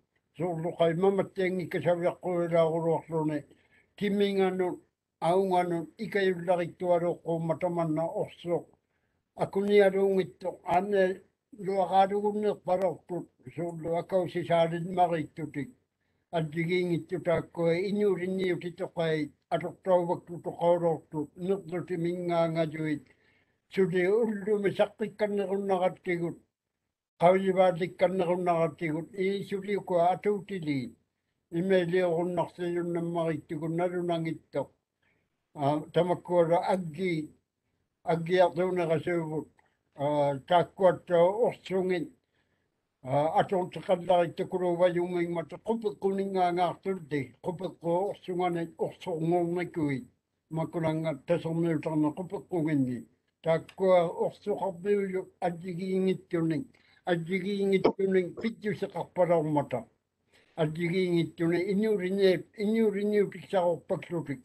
s u u l u k a i m a m a t t i a n g i k k a s a v i a q q u i l a a r u r u a r l u n i timminganun aunganun i k a y u l l a r i k t u a r u u q q u m a tamanna orsuuq akunialuungittuq aanne l u a q a a l u g u n n e r p a r o r t u t suulluakau sisaalinmarittutik аллигингитту тааккуа инюлинниутитоқаит алертауваккутоқаулоортут нерлути мингаангажуит сули уллуми саққикканнеруннараттигут Hau i wā di kanna runa a tigut, i suri ko a tau ti li. I me le o runa se runa mai tigut na runa ngito. Ah, Tamakura agi, agi a tauna ka seuvut. Ah, Ta kuata o sungi. Ah, Ato o tukanda i te kuro wai umi ma te kupu kuninga ngā turte. Kupu ko o sunga ne o sungo me kui. Ma kura ngā teso meu tana kupu Ta kua o sunga meu yu adigi അജിഗിങ്ങിത്തുണി പിച്ചുസക്കപ്പറമ്മട്ട അജിഗിങ്ങിത്തുണി ഇഞ്ഞൂരിഞ്ഞെ ഇഞ്ഞൂരിഞ്ഞു പിച്ചാവപ്പക്ഷൂട്ടി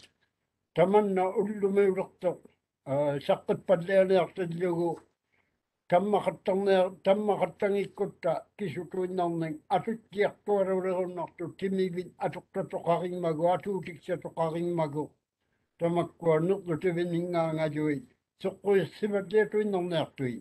തമന്ന ഉള്ളുമയുടത്ത ശക്തപ്പല്ലേണി അർത്ഥിലുകൂ തമ്മഹത്തങ്ങ തമ്മഹത്തങ്ങിക്കൊട്ട കിശുട്ടുവിന്നി അസുറ്റി അക്കോരവിടെ കൊണ്ടു തിമിവിൻ അസുക്ത തൊക്കറിങ് മകു അസൂക്ഷിച്ച തൊക്കറിങ് മകു തമക്കുവ നിർത്തുവിൻ ഇങ്ങാങ്ങ ജോയി സുക്കുശിമത്തേട്ടു നന്നേർത്തുവിൻ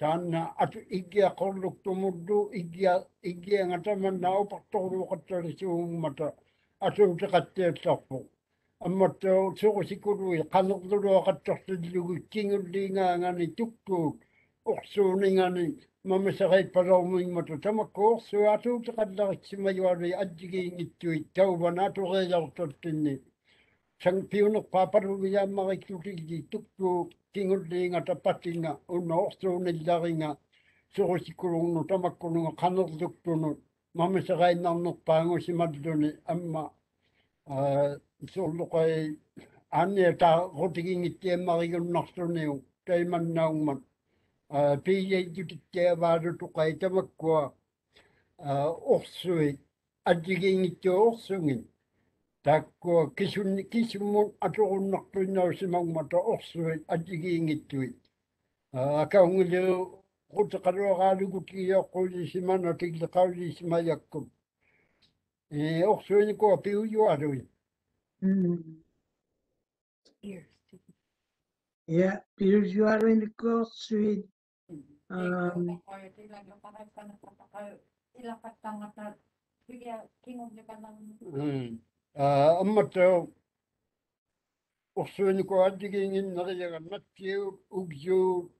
taanna atu igia korluk tumuddu igia igia ngatama nao pattoru wakattari suummata atu utakatte tappu amma to tsuru sikuru i qalqduru wakattari lugu kingulli nga ngani tukku uksuuni ngani mamma sagai padawmu ngmata tama kursu atu utakallari tsimayuari adjigi ngittu i taubana atu gheja utottinni sang piunuk paparubi jammari kutikki tukku ki ngur te inga o na ostro ne lari so ro si no ta ma kolo nga kano ro dok nan no pa ngo si ma di amma so lo ka e ane ta ro te ki ngi te ma ne o ta ima na o ma pe ye ju te te a waro to ka e a di ki ngi te ostro ngi тааккуа кисунни кисуммун аторуннартуиннарусимагмата орсуит атигиингиттуит акаунгилу қутеқалуараалугукииоққулисимана тиглеқаулисимаяккут э орсуиникуа пиуюалуи я пиуюалуиникуорсуит илақаттангата кигя кингуллипаннарни амматтаа орсууникуаатигингин нериаганнатсиу угсуу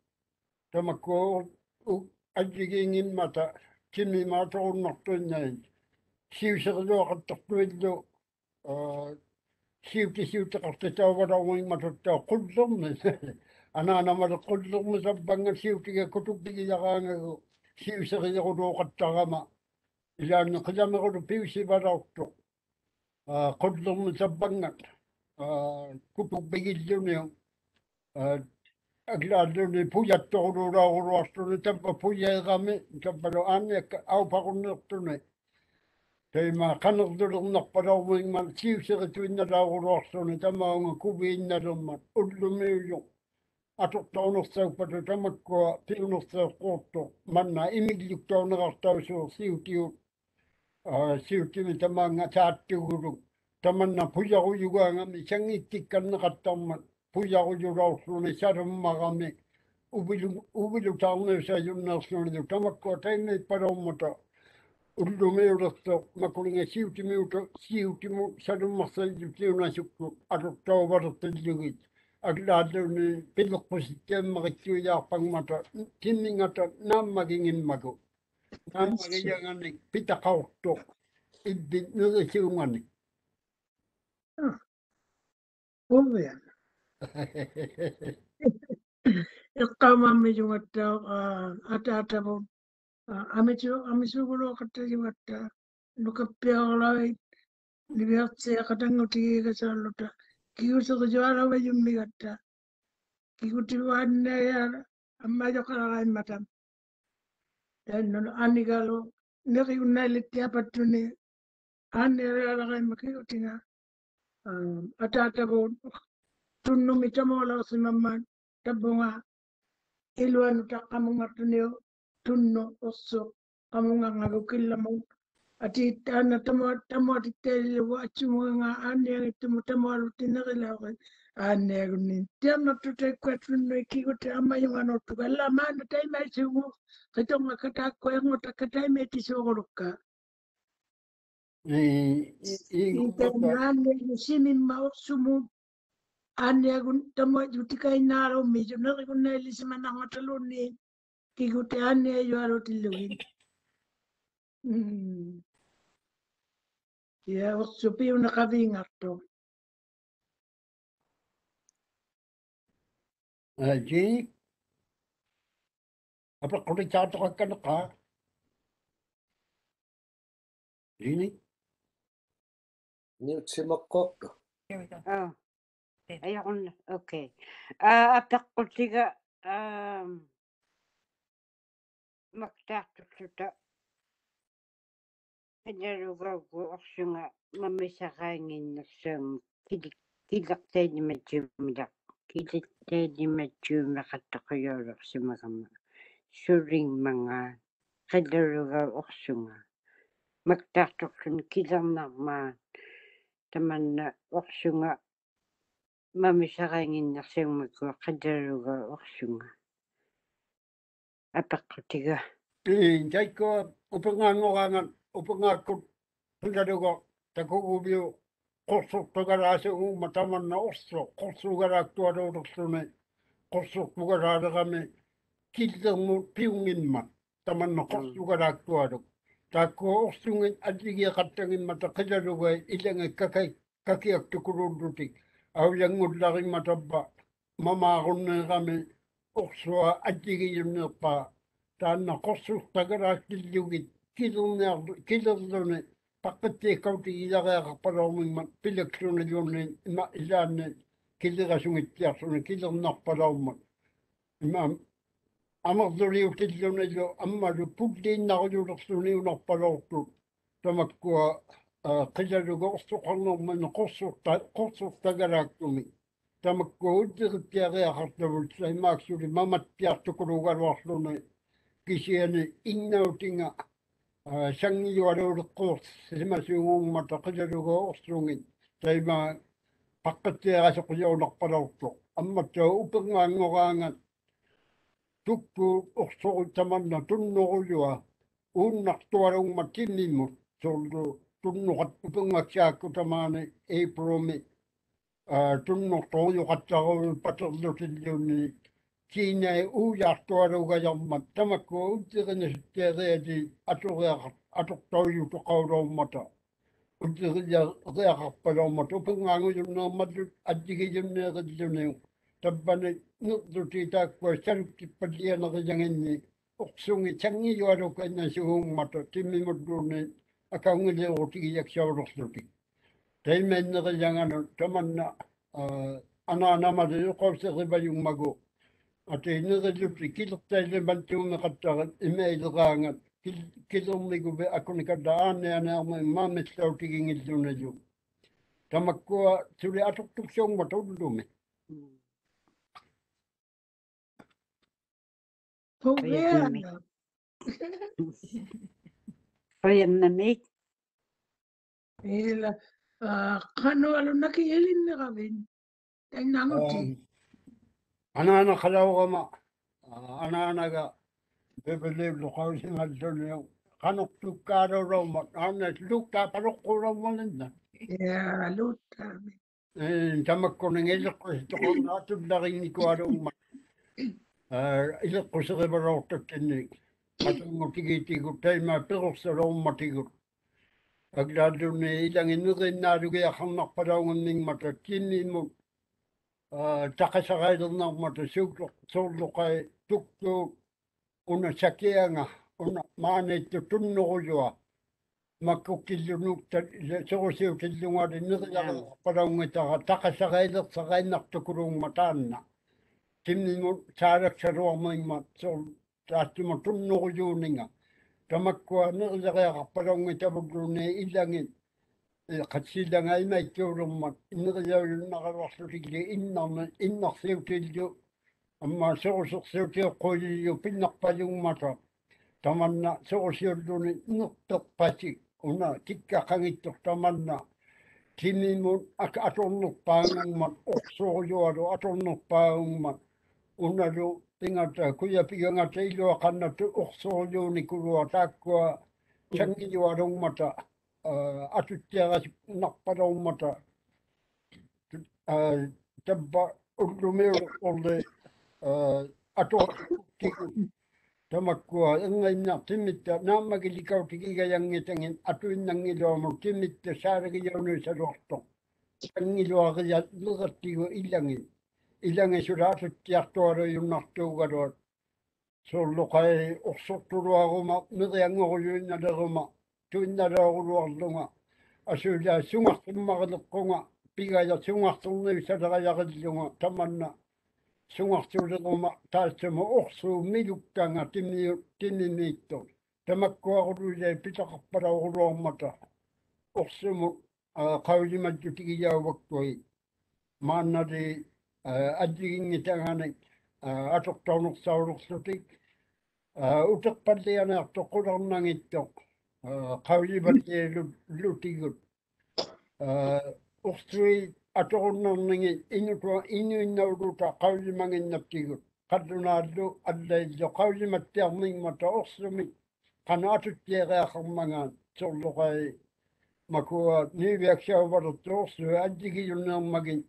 тамаккоо уг атигингиммата кими маторуннартуиннаин сиусерлуақаттартуиллу аа сиути сиутеқартатааваларуин матуттаа қуллерми анаанамал қуллерми саппанга сиутига кутуппигиараангагу сиусериерулуоқаттарама илаанне қиламерулу пиусивалаортоқ خذهم سبنا كتب بيجيونيو أجلادوني بويا تورو راو راستوني تبا بويا غامي تبلو أني أو فقنقتوني تيما خنقدر نقبلو من من كيف سغتوين راو راستوني تما ونكوبين نرمان أدلميو atoktaun ostaupat tamakko tiun ostauqorto manna imigliktaunaqartausuur siutiut siu kimi tama nga tati guru tama na puja ku juga nga mi sangi tikan na katama puja ku juga usul mi sarum ma kami ubilu ubilu tahu nga sa yun na usul ni tama ko tay mi parom ma ta ulu mi urasto ma kuli nga siu kimi uta siu kimi sarum ma sa yun kiu na suku aruk tau baru ta jugi Agla adu ni pilok posi kem magi kiu ya pang mata kimi ngata nam magi ngin magu. Nangi jangan ni pita kau tu. Ibit nu ke siu mana? Kumbaya. Ikama mi juga tu, ada ada pun. Ami tu, ami tu guru kata juga tu. Luka piawalai, lihat saya kadang nguti ke salut. Kiu tu kejuara wajum ni kata. Kiu tu wan ya, amma jo kalau lain macam. Dan ani kalau negri unai letih apa tu ni, ani orang orang yang mukhi itu na, ada ada tu, tu nunu macam orang semua macam tabunga, iluan tu kamu ngatu niu, tu nunu osso, kamu ngaku kilamu, ati tanah tamat tamat itu lewat cuma ngah ani yang itu tamat itu negri lewat anegu nintiano tutekwetuno ikigutema yung'ano tugela mandu taimesigu tatonga katakweng'o takataimetisogoroka intenrane yusimi mausumu anegu tamo jutikainaro mijo nagigunelisimanang'otaluni kigute ane yuarotiluin ya mm. usupi unaqaving'arto जी आपलं कुठे चार टक्क्यानं का जी Oh, Okay. Ah, apak um, magtakot suta. Kanarugaw ko ako nga, mamisakangin na sa kitte di macu makatta kayo si magama suring mga kadaruga oksunga magtatokin kilam na ma taman na oksunga mamisakangin na siyang magwa kadaruga oksunga apakutiga Jaiko upangangokangan upangakut kadaruga takukubiyo qorsuqtugaraasi uumatamanna orso qorsuugaraaktualuuruksuni qorsuqtugaraaraqami killermu piungimmat tamanna qorsuugaraaktualuk taakkuwa orsungin alligiaqattagimmata qilalugai ilanga kakai kakiaktukulullutik aulangullarimatabba mamaarunneiqami orsua alligiyunneqpaa taanna qorsuqtagaraakillugit kilerniarlu kilerluni паккаттииккаути илариақарпалоормимма пилаксуналиунни има илаанни киллерасунгитсиарсуна киллернарпалоормат има амерлулиутиллуналу аммалу пуллииннарулулерсуниунарпалоорту тамаккуа қилалуго орсуқарнерма неқорсурта қорсуртагалааккуми тамаккуа уттиқиттиариақартавут саимааксули маматтиартукулугалуарлуни кисиани иннаутинга شنجي ولو القوس سما سيو منطقة لغو أسروني سيما فقط يغسق يو لقبل أوتو أما تو أبغى نغانا تكو أخصو تمنى تنغو يوا أون نقطوارو مكيني مو سولو تنغو أبغى شاكو تماني أي برومي تنغو طويو قطعو البطل لتليوني kiinai u u j a a t u a r u u g a j a m m a t a m a k k u u t t i k i n i s i t t i a r i a d i atureaqat a t u q t o y u t u q a u r o u m a t a uttiriaqarpaloormata u p a n g a a n g u j u n a r m a t u a t t i k i j u m n e e a i l l u n i u t a b b a n i n e r t u t i i t a k u a s a r u k t i p a l i a n a r a j a n g i n n i u k s u n g i c h a n g i j u a r u k a i n n a s u h u n g m a t a t i m m i m u d t u u n n i a k a u n g i l i u u t i k i j a k s a u l o r l u t i t a i m a i n n e r a j a n g a n u t a m a n n a a n a a n a m a d u y u k o r s i r i b a y u n g m a g u атинерилу килертааллуман туумеқаттарат имаилераангат килерникуве акуникатаанианиарма иммаамиллаутигингиллуналу тамаккуа сули атортурсуумма туллуми Фаяннамик. Ила кануалуннаки элиннеравин. Тайнангути. Ananı kalavgama, ananı ga bebeleb lukavsin aldonu. Kanuk tukka arorovma, ananı lukta parok kuravmalın da. Ya, lukta. Tamak konun ilik kusu tukun atıp da gini kuarovma. İlik kusu gibar otakkenlik. Patungu tiki tiku taima pekuksa rovma tiku. Agladunu ilangin nukin nadugaya kanak parangun ningmata kinimut. t a k a s a k a i l e r n e r m a t a suutuq t u u l u k a i tuktuuk una sakianga una maaniittu tunnerujua m a k u k i l l u n u k t a s e r u s i u k i l l u g a r i n e r i a q e r a p a l a n g n g i t a k a t a k a s a k a i l e r s a k a i n a r t u k u r u n g m a taanna timmingu taalaksaluarmaingma suur t a a t u m a t u n n e k u j u u n i n g a tamakkua neriaqerqa p a l a n g n g i t a v u l l u u n i ilangit qatsillangaima ikkuulummak inneriyaulunnaruarlutigili innarna innarsiutillu ammaa sorusersiutiuqquilillu pinnarpalugmata tamanna sorusiulluni nerperpati una tikkaqangittur tamanna timimun ak atornerpaangummak orsuuriualu atornerpaangummak unalu pingata kuyapigangata iluaqannatu orsuuriunikuluatakkua sangijualungmata อาทิตย์แรกนักปรมัตถ์เจ็บอุดมเอวคนเดียวอาทิตย์ที่ทำกูยังไงนักที่มิตรน้ำมาเกลี่ยกที่กันยังไงทั้งั้นอาทิตย์นั้นก็รอมุที่มิตรสารกิจวัตนสรุปตรงทั้งนี้รอก็จังลูกติวอีหลังอีหลังสุดท้าสุดที่อัตวารอยู่นักตัวกันรอส่วนลูกไอ้อุศตุรัวกูมาไม่ได้ยังงูยืนนั่งกูมา tuinnaluaruarluga asuulaa sungartummareneqquga pigayasungartorniu saleriaqilluga tamanna sungartuuleruma taatsuma orsuumilukkanga timiu timimiittor tamakkuaruluilaa pitaqarpalauruarmata orsumu qaulimattu tigiyauvakkugi maannali addiginngitaanganik atortornersaulursutik uteqpallianaartoqularnangittoq barte qawli luti uxtui nangin inu inu inna qawli mangin napti atogun tuwa uruta qaduna adu gud gud قولي بطي لوتيغو أ خ ت ر a أتغنى إنو a ن و نورو ق و n ي مغن نبتيغو ق د ن ا د a الليل قولي متغنى متى a n i م ي قناة a ل ت ي غ ي خمغان تغلقائي مكوات نيبيك شاوبر ا ل ت و a ي أدكي ينام م i ن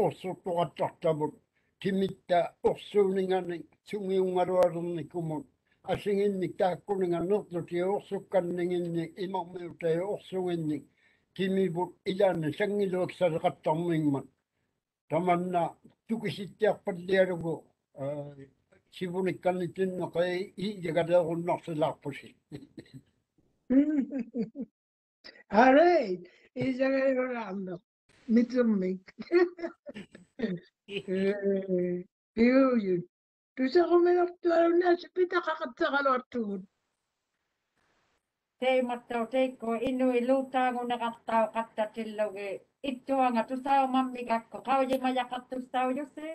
أ خ t و u غ ت غ ت ب n تمتا أخصو ن u n g a س u a r u و n i k u m u ن asinginnik taakkuninganner tutiuorsukkanninginnik imormiu tajuorsuginnik kimivut ilana sangiluaksaleqattarmingmat tamanna tukisittiarpallialugu sivunikkannitinneqai iijagaleerunnarsilaarpusi all right iijagaleerunaarneq mitummik piuujut تزغوا من الناس بتقاقتغلورتون te matau te ko inu i luta ngu na kattau katta tillo ge ittu anga tu sao mammi kakko kau je maja kattu sao jose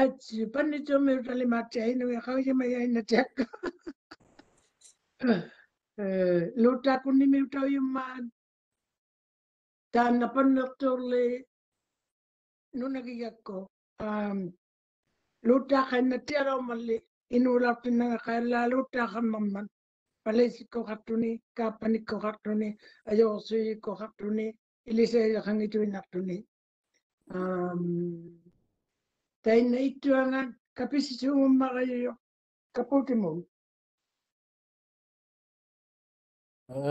Atsi, panni tu me utali matya inu ya kau je maja ina teka. Eh, luta kunni me utau yumman. na pannak tole nunagi ko. Um, luutaaqaan na tiyaroo malli inuulaaftin naga qaalaa luutaaqaan mamman paleesi ko xartuni kaapani ko xartuni ayoosuyi ko xartuni ilisee yaqangituwi naqtuni taina ittuangan kapisisuumun maqayoyo kaputimuu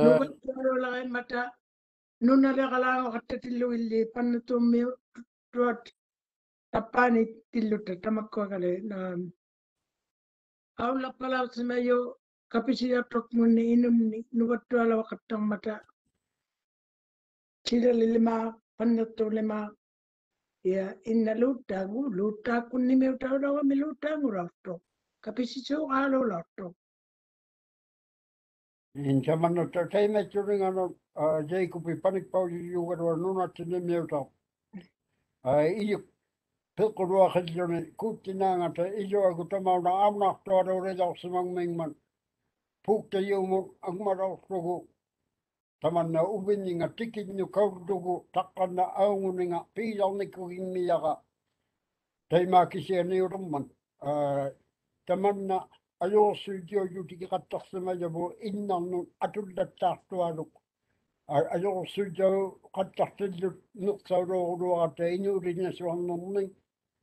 nuugattuaroo laqay mata nunalekalaa ko xattatilluilli panna tummi tuat tapani tilut tamakko kale na aula pala sme yo kapisi ya tok munne inum ni nuwattu ala wakatta mata chira lilma pannatto lema ya inna luta gu luta kunni me uta ala me luta ngu rafto kapisi chu alo lotto in chamanno tatai me churinga no jay kupi panik pauji yugaro nuna tinne me uta ai p e k u r u a ka l j u n i k u t i n a n g a t a i j o a g u t a m a u n a a m n a k t u a l u u r i d o r s i m a n g m i n g m a n p u k t a y u u m u n agmalerlugu tamanna u v i n i n g a tikinnu k a u l d u g u t a k a n n a aunguninga p i l a u n i k u g i m m i y a q a t a i m a k i s i a n i u r u m m a n tamanna a y o r s u u t i o j u t i k i k a t a k s i m a j a b u i n n a n u a t u l d a t a a t u a l u k a y o r s u u t a u q a t a k s i l l u t n u k s a u r o u r u a a t a inuulinnasuarnerning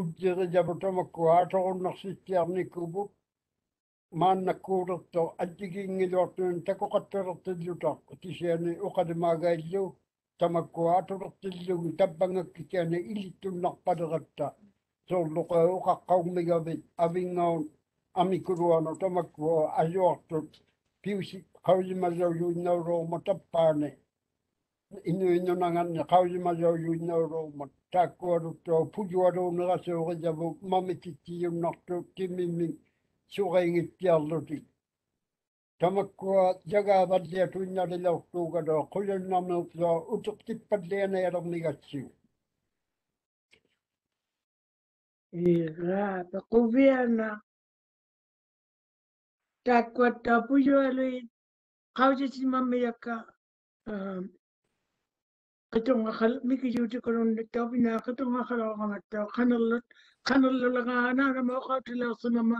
udjira jabutama kuaatoron narsittiarnikubu maannakuulerto attigiingiluartuun t a k o q a t t u l e r t i l l u t a a q tisiani uqalimaagaillu tamakkuaatolertillugi tappangakkikiani ilittunnarpaleratta soorluqaa uqaqqaurmigavit avingaun amikuluano tamakkua ajuartut piusi qausimallauyuinnauluurma tappaani innuinnunanganni qausimallauyuinnauluurmat taakkualuttua pujualuunnerasuuqisavuk mamitittiyunnartuuk kimimmin suqiingittiarlutik tamakkua jagaavallia tuinnarilortuugaloo qulinnarnertua utertippallaanajalernigatsiu Ira, pakuviana. Takwata pujualuit. Kaujasi mamiyaka. Um, ähm, katunga khal miki juti korun nitta bina katunga khal awa matta khanallat khanallala ga ana na mo khatila suna ma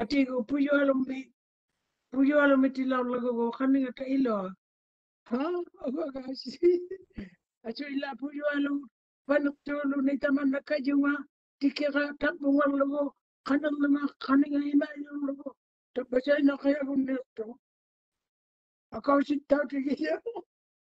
ati go puyo alumbi puyo alumbi tila ulla go go khaninga ta ilo ha awa ga si achu ila puyo alum panukto lu nitta man nakajuma tikira tapu ulla go khanallala ma khaninga ima ulla go tapu sai nakaya gunnetto Akau cinta tu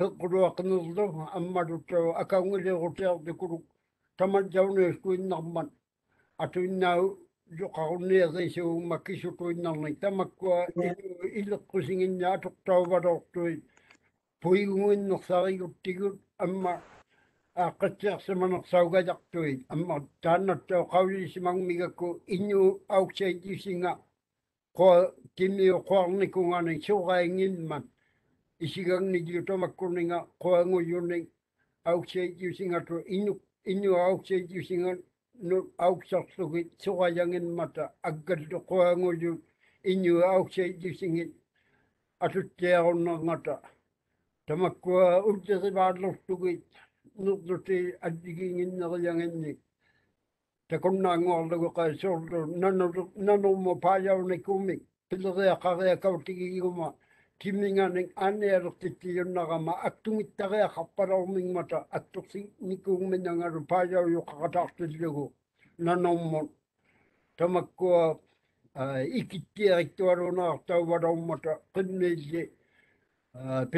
taqruaqnerdum ammaluttaw akangiliqutiartikuluk tamanjauneeskuinnarman atuinnau joqaruniaqisuummakkisutuinnarnik tamakkua ileqqusiginna atuqtauvalortuit puiguinnersariguttigut amma ааqqатсиарсаманерсаугаяртуит амма тааннаттау қаулисимагмигакку иннуу ауксаитисинга қо кимио қуарникунгани сураингинман isigang ni g i t o makuninga r koango yuning aukse yusinga to inu inu aukse yusinga no auksaksugi tsuwayangin mata aggalto koango yu inu aukse yusingi a t u t t e o r u n n a n g a t a t o m a k k u a ultirivaarlortugit n u t l u t i a d i g i i n g i n n e r i y a n g i n n i t e k o n n a n g o l u g u q a i s o r l n o n o n o n u mo paajaunikumik p i l e r i a k a r i a k a u t i g i g u m a kiminga ne ane ro te te na ga ma atu mi ta ga ka para o ming mata atu si ni ku me na ga ro pa ja yo ka te le na no mo ta ma ko a i ki te ai to wa ro mata ku pe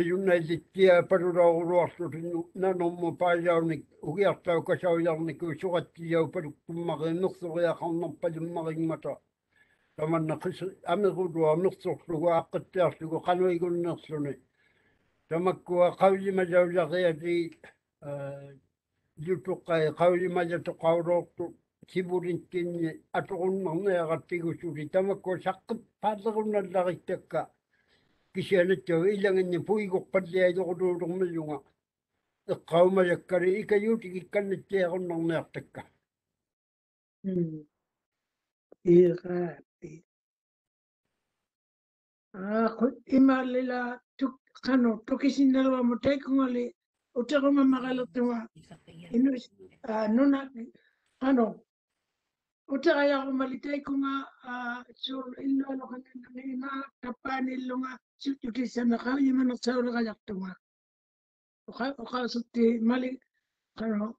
ju je ki a pa ro ro ro so ti na no mo pa ja ni u ga ta ka sa ya ni ku so ga ti ya pa no so ga ka no mata Taman akut ter ikut Taman nak ame ame kanu nak suni. kis, kudu kusuk lugu lugu لما u ق ص أ a غ د ومنصف لغو أ t u k ا س لغو قنو يقول ن ص ر k ي ت م ك و t قولي ما ج n ج ا غيري ج و ت u ق ا ي ق و ل a ما k و ت و ق ا و روكتو ك ي ب n ر ي ن ك ي i t أتغن مغنى يغطيقو سوري ت i ك و ا شاقب ف ا د a ن ا ل i غ ي تكا كيشانتو إلا أني فويقو ق j ليغدو رغميوغا ا ل i و م يكري إيكا يوتي كانت تيغن مغنى يغطيقا i ي a ima lela tuk kano toki sindaro wa mo tei kunga le o te kama magala tunga ino uh, nuna kano o te kaya ko mali tei kunga uh, so ino ano kanga nani ima tapani lunga sutu ki sana kao yima na tsao laga yak tunga o kaya o kaya suti mali kano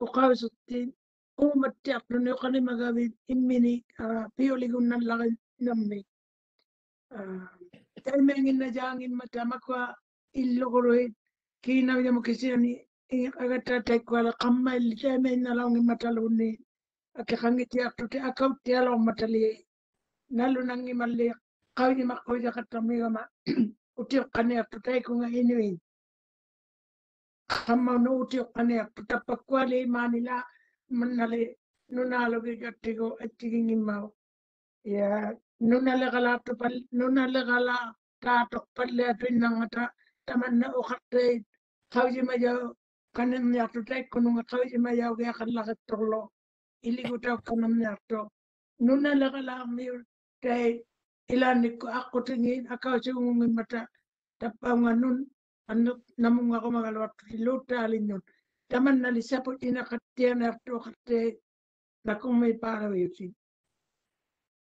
o kaya suti o mati akno ni imini uh, pioli kunan laga inamni තැල්මැගෙන් නජාගින් මට අමක්වා ඉල්ලොකොරුවෙත් කීනවිදම කිසියනි අගට ටැක්වල කම්මයිල්ලි සෑමෙන් නලවුගින් මටල උන්නේ අක කංගිතයක්ටට අකවත්්‍යයාලව මටලියේ නල්ලු නංගි මල්ලේ කවිදි මක් කොයිද කටමේගම උටයක් කනයක්තු ටැයිකුන් හිනවෙන් කම්ම නො උටයක් කනයක් පුට පක්වාලේ මානිලා මන්නලේ නුනාලොගේ ගට්ටිකෝ ඇත්තිකින් ඉම්මාව යා nuna legala to pal nuna legala ta tu pal le pin na ngata taman na o khatte khawji ma yo kanen ya to tay kunu ma khawji ma yo ge khalla ga tolo ili go ta kunam ya to nuna legala mi tay ila ni ko mata tapa nun anak namu nga ko magal wat ci lota ali nun taman na li sapo ina khatte na to khatte na ko me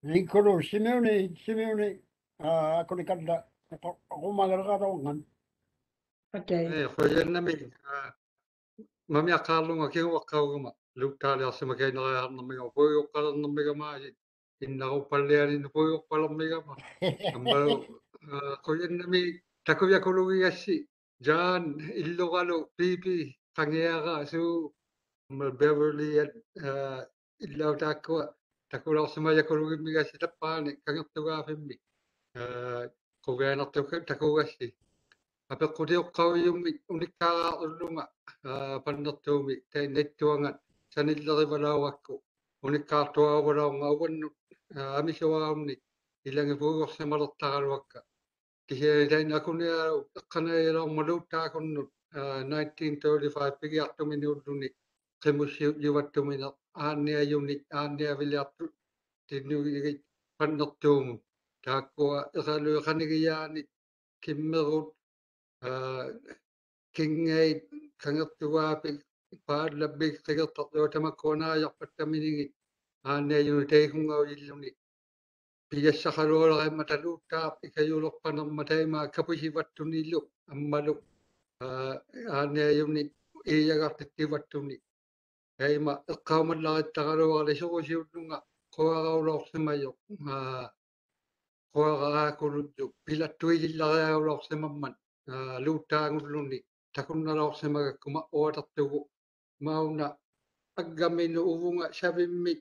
Nicolo Simeone, Simeone, uh, ah, ako ni Kanda. Ako, ako magarakarongan. Okay. Eh, hoya nami. Mami akalung aking wakaw gama. Lugtali asa makay nakayahan na mga puyok ka lang na mga ma. Inna ko palayanin na puyok pa lang mga ma. Ambaro, hoya nami. Takuya kulungi yasi. Jan, Ilogalo, Pipi, Tangiaga, Su, Beverly, at uh, Ilaw takulau semaya koru miga si tapa ni kangat tuga fimmi kuga na tuga takuga si apa kudi kau yum unika ulunga pandat tumi tay unika tua balau ngawan ami sewam ni ilang ibu kau semalat tagal wakka kihai tay nakuni kana ilang malu takun 1935 temusiu yuvatumina ania yumnik ania vilyattu tinnuigi pannertuumu taakkua esaluiqanigiyaani kimmerut kingait kangertugaapik paallabbik sigertarluutamakkuunaajarpattaminigit ania yunutaikungaujillumnik piyassaqaluulereimataluuttaaq ikayuulerpanerma taimaa kapusivattuniillu аммалу ааниаюмни ииагаартиккиваттумни kaima iqqaumallaġittagaluaġalisugusiunnuŋa quagaulaorsimayoq quagaakuluttuk pilattuilillaġiaulaorsimamman luuttaaŋulluni niin kuma uatartugu mauna aggaminu uvunga savimmik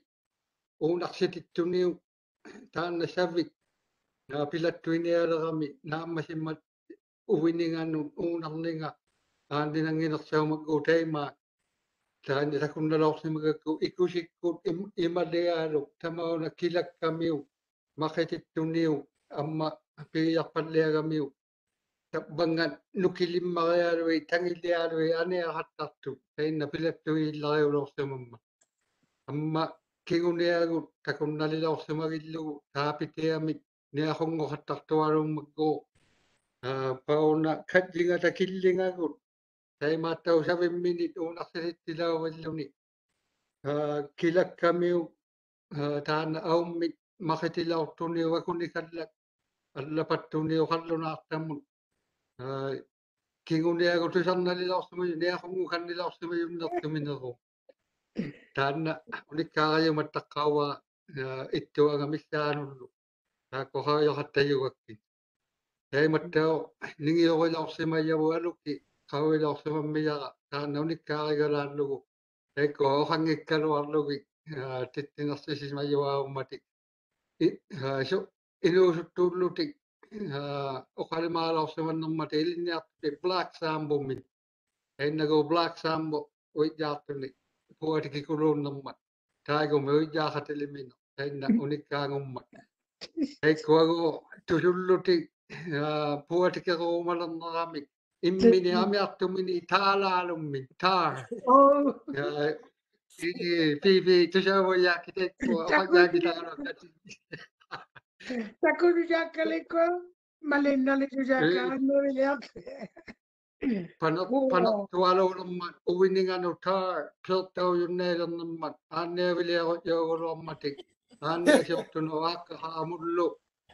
uunaqsitittuниу taanna savik naa pilattuinialeġami naammasimmat uvinigannun uunarniŋa aandinanginersiumaggu taimaak таанилакунналоорлимага икусиккут ималиаалук тамауна килаккамиу мақититтуниу амма пииярпаллиагамиу таппангат нукилиммариалуи тангилиаалуи аниахаттарту таинна пилаттуииллариулоорсумамма амма кигуниагут такунналилоорсумагиллугу таапитиамик ниахунгохаттартуалууммаккуу аа пауна катжигата киллингагут Thaimatta us avem minit unaxsiri tilawalluni kilakkamiu taan aummik maqitilaqtuni wakuni kallak allapattuni uqallunaartammun kinguniagutusarnalilorsumuju niaqungu kannilorsimujunnertumineru taanna unikkaaqajumattaqqaauwa ittuagamillaaanullu taakkohaajoqattayugakki thaimattao ningioriloorsimayavu alukki kaui lo fima mija ta noni kari gara lugu e ko hangi kalu alugi titi nasi si ma jiwa umati so inu su tulu ti o kari ma lo fima numati ilinya ti black sambo mi e nago black sambo oi jatu ni puwa ti kikulu numat ta ego me oi jaka ti limino e na unika ngumat e ko ago tulu ti puwa ti kikulu numat إني أمرت من تعالى من تار في في تشاوي يا كتك وحاجة كتارة تكون جاك لك ما لنا لجاك نور لك Panat panat tuala ulummat uwiningan utar kiltau yunne lummat anne vilya yo ulummatik anne shoktunu akka hamullu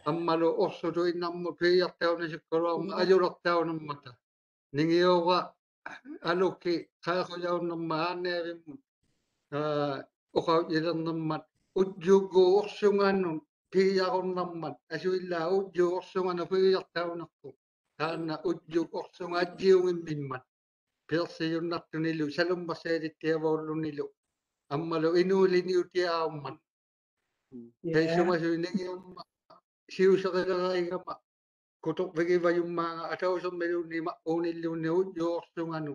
ammalu ursudu innammu tuyattauna shukkalu ajurattauna mata ningiyoga aluki kaakoyaw namaaneevimun uqauyilernermat utjuguuqsunganun piiyaqornermat asuillaa utjuuqsungana pigiyartaunertu taanna utjuk orsungaatjiungimminmat piirsiyunnartunilu salummaseelittiavoorlunilu аммалу инуулиниутиаауммат пейсумасу нигиумма сиусерилераигама kutuk pergi bayu mana atau sembilu ni ya. e mm. mak oni lu ni ujo sunganu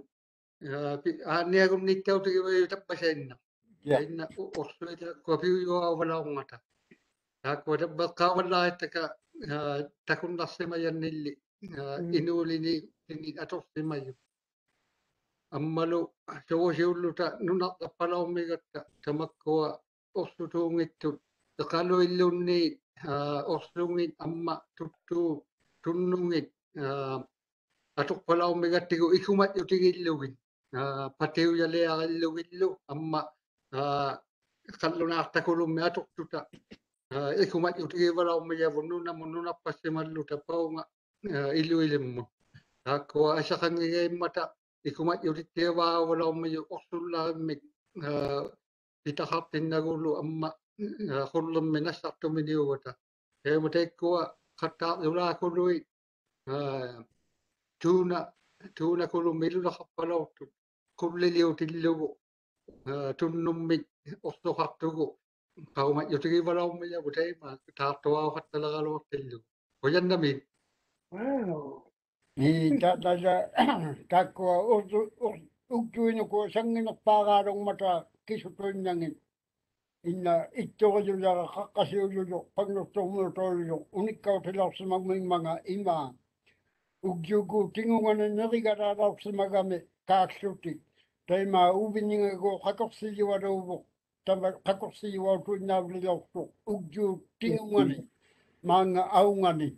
ni aku ni tahu tu kita tak pasal ni ni nak ujo tu kita kopi ujo awal awal mata aku ada bal kawal lah tak tak pun nasi macam ni ni ini uli ni ini atau si macam ammalu jowo jowo tu nunak kepala umi kata sama kuwa ujo tu ngitut kalau ilu ni ujo ni amma tutu tunnungit ờ, atukpalau megatigu ikumat utigillugin ờ, patiu yale agillugillu amma kallunaqtakulum ờ, meatuqtuta ikumat utigivalau meyavunnuna munnunappassimallu tapaunga illuilimmun akko asaqangigeimata ikumat utittiavaavalau meyu orsullaammik pitaqartinnaguullu amma qullum minasaqtuminiuvata eemateikkuwa la thì bộ, ốc qattaarluulaa kuluit tuuna tuuna kulumilunerqar palortut qulliliutillugu tunnummik ortoqartugu qaumat yutigivalormilagu taima taartuaaqattalaruartillugu qujannamiit wow ta ta ta ta ốc ốc nó nó có mà takkua urtu uktuinuku sanginerpaagaarugmata kisutuinnangit inna itto jo ja hakka se jo jo pangro to mo to jo unika te la se mag min manga ima ugyu gu tingu ngane ne ri ga ra ra se maga me ka xuti te ma u bin nge go hakko se jo wa do bo ta ma hakko se jo wa to na bli lo to ugyu tingu ngane manga au ngane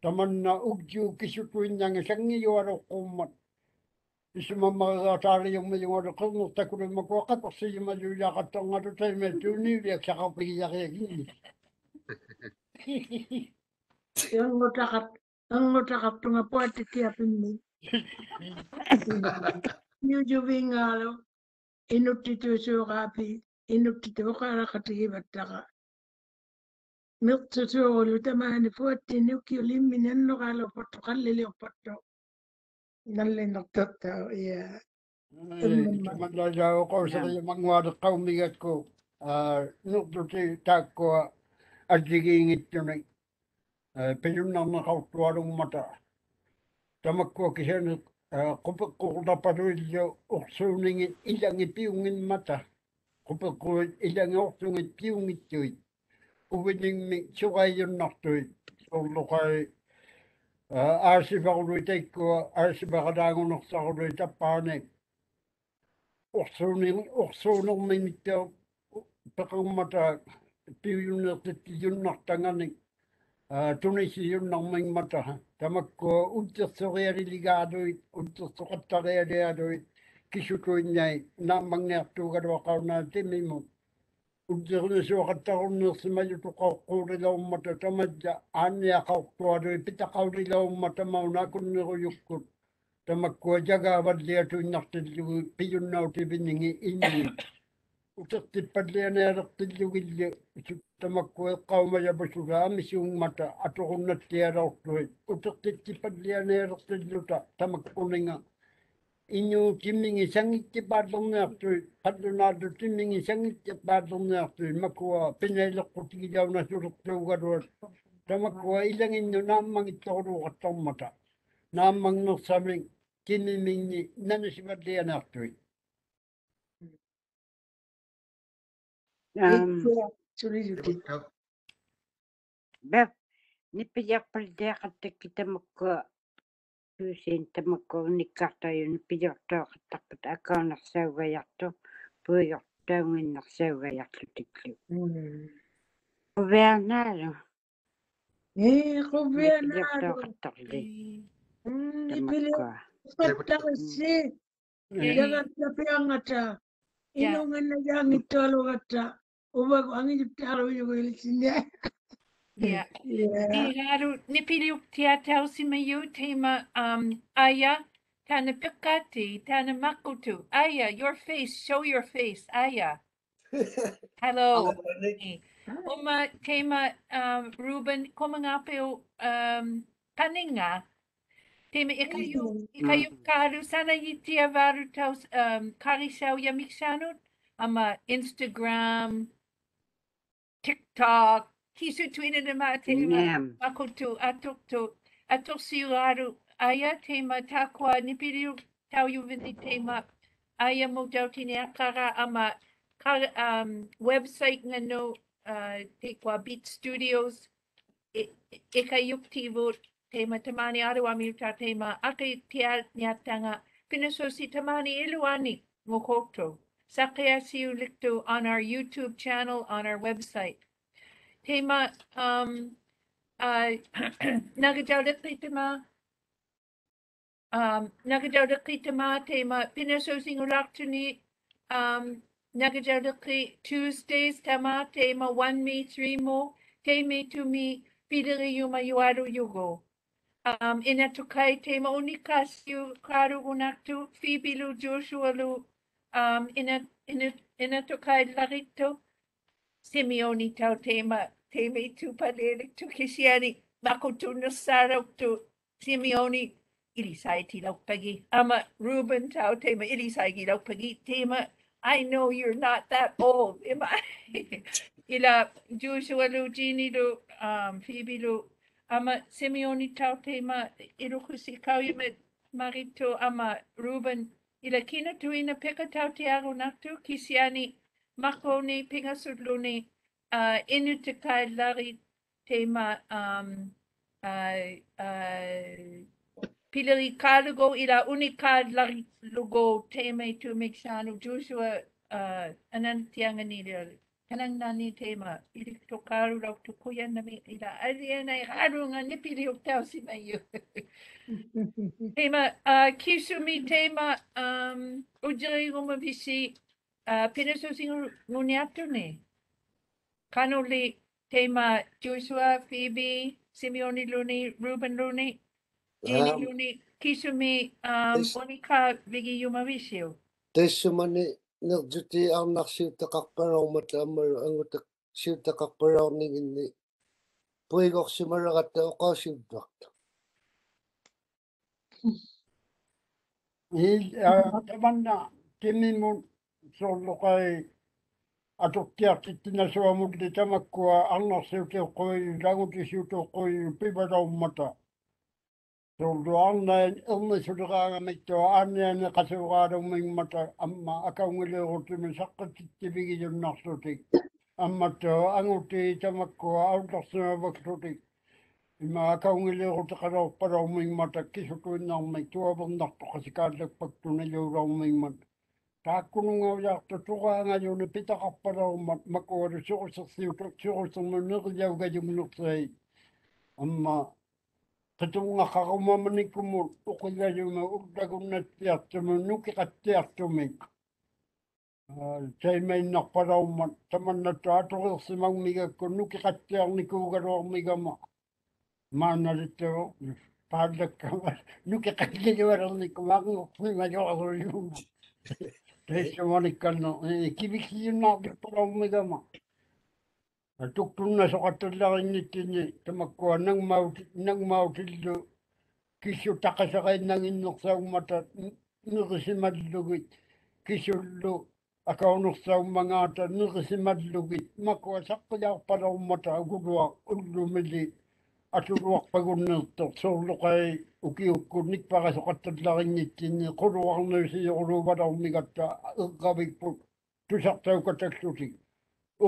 ta man na ugyu kisu tu nyang sangi jo wa ro ko isma maga tali yung mga yung ako ng takot ng magwakat pa siya maluya ka tong ato sa mga tuni yung sa kapag yung yung yung yung yung yung yung yung yung yung yung yung yung yung Inutitu su kapi, inutitu kara katiki bataka. Miltu su olu tamani fuwati nukiu limmi nennu kalo potu kallili o potu. ngale na tata ya ja ko sa de kaum ni a no to te ta ko a jigi ngit to nei a pelum na na hau to mata tama ko ki hen ko pe ko da pa do yo o so ni ngi ila ngi mata ko pe ko ila ngi o so ngi pi ngi tu o we ni ngi chu ga so lo ga Arsi whakuru i teiko, arsi whakarango no whakuru i ta pāne. Oksono me mi te pakaumata piuna te te yunna tangane. Tone si mata. Tamako unta sorere ligado i, unta sorata reare ado i, kisuto i nei, nā mangi atu утсерулисуақаттаруннерсимаю тоқарқуулилауммата тамаджа аанниақартуалуи питақаулилауммата маунакуннеруйуккут тамаккуажагааваллиатуиннартиллугу пиюннаутивинниги инни утертиппаллианиалертиллугилли тамаккуэққаумаябасулаами сиунгмата аторуннаттиалаортуи утертиппаллианиалертиллута тамаккунинга 인류 김민이생 깃발동네 앞들 판도나들 김민이생 깃발동네 앞들 막고 비내력 고치기 잡나 수록도가로 담고 일행인도 남망이 떠로 왔다마다 남망노 사민 김민민이 나누시버디야 나트위 Бәп, ниппе яқпылды яқытты кетеміккі puisiin tamakkuurnikkartajuni pijortuaqattaqpat akaunersaugajartu puigortauginnersaugajarlutiklu quviarnaalu ee quviarnaalu pijortuaqattarli tamakkua qattarissi yagattapiangata inungannajaangittualugatta uvaku angijuptaaruyugu ilisinne Ja. ja. Tiraru nipiriuktia tausimayu tema um aya tana pikati tana makutu. Aya, your face, show your face, aya. [LAUGHS] Hello. Uma tema um Ruben komangape um paninga. Tema ikayu ikayu karu sana yitia varu taus um karishau yamikshanu ama Instagram TikTok Kisu tuina na mātema, makoto, atokto, atoksi raru, aia tema tākua, nipiriu tau yuvithi tema, aia mo tau tine akara ama um, website ngano uh, te kua Beat Studios, e, e ka yukti vo tema tamani aru ami tema, ake tia niatanga, si tamani eluani ngokokto. Sakaya siu likto on our YouTube channel, on our website tema um uh [CLEARS THROAT] nagajaudaklitama um nagajaudaklitama tema pinaso singulaktuni um nagajaudakli Tuesdays tama tema one me three mo te me to me pidiri yuma yuaru yugo um inatukai tema unikasyu karu unaktu fibilu Joshua lu um inat inat inatukai larito Simeoni tau tema Teme tu palele tu kisiani, makotuna saro tu Simeoni, ilisai ti laupagi. Ama Ruben tau tema ilisai gi laupagi tema. I know you're not that old. Am I? [LAUGHS] Ila Joshua lu Gini lu um, Phoebe lu ama Simeoni tau tema ilu kusi kau marito ama Ruben. Ila kina tuina peka tau te aru kisiani makone pinga sudluni uh, lari tema um, uh, uh, ila unikad lari lugo teme tu mixanu Joshua uh, anantianganilil kanang nani tema ilik tokaru lau tukuyan nami ila aliena harunga nipiri uktau tema [LAUGHS] uh, kisumi tema um, ujari umavisi uh, pinasosingu ne Connolly, Tema, Joshua, Phoebe, Simeone Looney, Ruben Looney, Jamie Um, Looney, Kisumi, um, this- Monica Vigiyumavishio. Tesumani nak juti ang nak siu takak parang matamar ang utak siu takak parang ning ini. Pwede ko sumaragat na ako siu doktor. i ah, tamanna kinimun sollokai a to kia ki tina sewa mo ki te tamako a ana seo te koe i rango te seo te koe i pipa rau mata. So do ana e ilme suru kaanga me to ane ane kase o kaara umei mata amma aka ungele o te me saka ki te vigi te nasa te. Amma to ango te tamako a auta sewa wakito te. Ima aka ungele o te kara o para umei mata kiso tue nao me to avanda to kase kaara pakto nele o rau umei mata. таакунунга уяхта тугаан аюуну питақарпараума макуару сурусерсиутор сурусерму нерилауга юмнерсай амма қытунга қарумаманикуму уқиллажума уртагуннаттиартуму нукиқаттиартуми таймайнақпараума таманнатту аатуқерсимагмигакку нукиқаттиарникуугалуармигама маанналиттаво паалдаккама нукиқаттиниварарникку агуқ фимажоруйум тэшмоникканэ кивикиуннаарти паруумигама атуктунна сокатталлариннитни тамаккуа нагмаут нагмаутиллу кисю такасериннагиннэрсаумата нэрисималлугит кисуллу акаунэрсауммагаата нэрисималлугит макуа сакъиаар паруумата агулуа уллумили атулуарпагуннэртор сорлукай укиуккунник парасоқаттарларинниттинни қулуарнуусиорувалармигатта ыққавиппут тусартаукаталлутик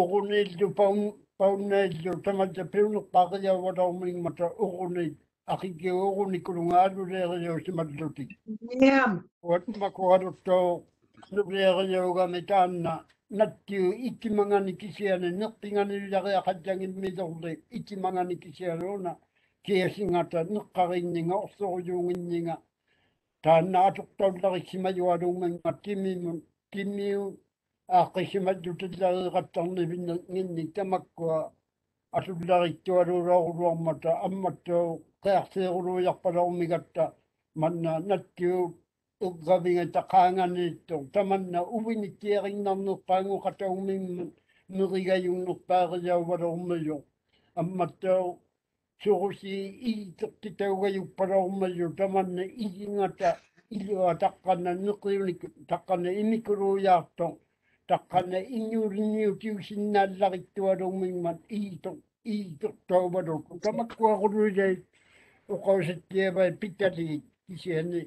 оруниллу паун паунэллу тамата пиунерпаариаваларминг мата оруни ахиги оруни кулунгаалулериусималлутик ниам уатмакуадуттоо нуплериуга метаанна n a t i u i k i m a n g a n i kisiane n e k t i n g a n i l a g e a k a j a n g i n m i d o r l e i k i m a n g a n i k i s i a n u u n a kiasingata n u k k a r i n n i n g a o s o r u j u n g i n n i n g a t a n a a t o r t o r l a r i s s i m a j u a l u u n g a n n a timimun timiu a a q i s s i m a d d u t i l l a r e r a t a n g n i v i n n a nginni tamakkua a s u l l a r i k t w a l u r a o r u l u a m a t a a m a t a u u q i a s e e r u l u u j a r p a l o r m i g a t a manna nattiu o gavinga ta kanga ni to taman na uwi ni tiari na no pango kata umi muriga yung no pari ya wala umi yo amata o tsurusi i tukti ta uga yung para umi yo taman na i inga ta ilo a taka na nukri uni taka na imikuru ya to taka na inyu rini uti usi na lagi tuwa do umi man i to i to ta uba do kama kua kuru jay o kawasit kia e bai pitali kisi hani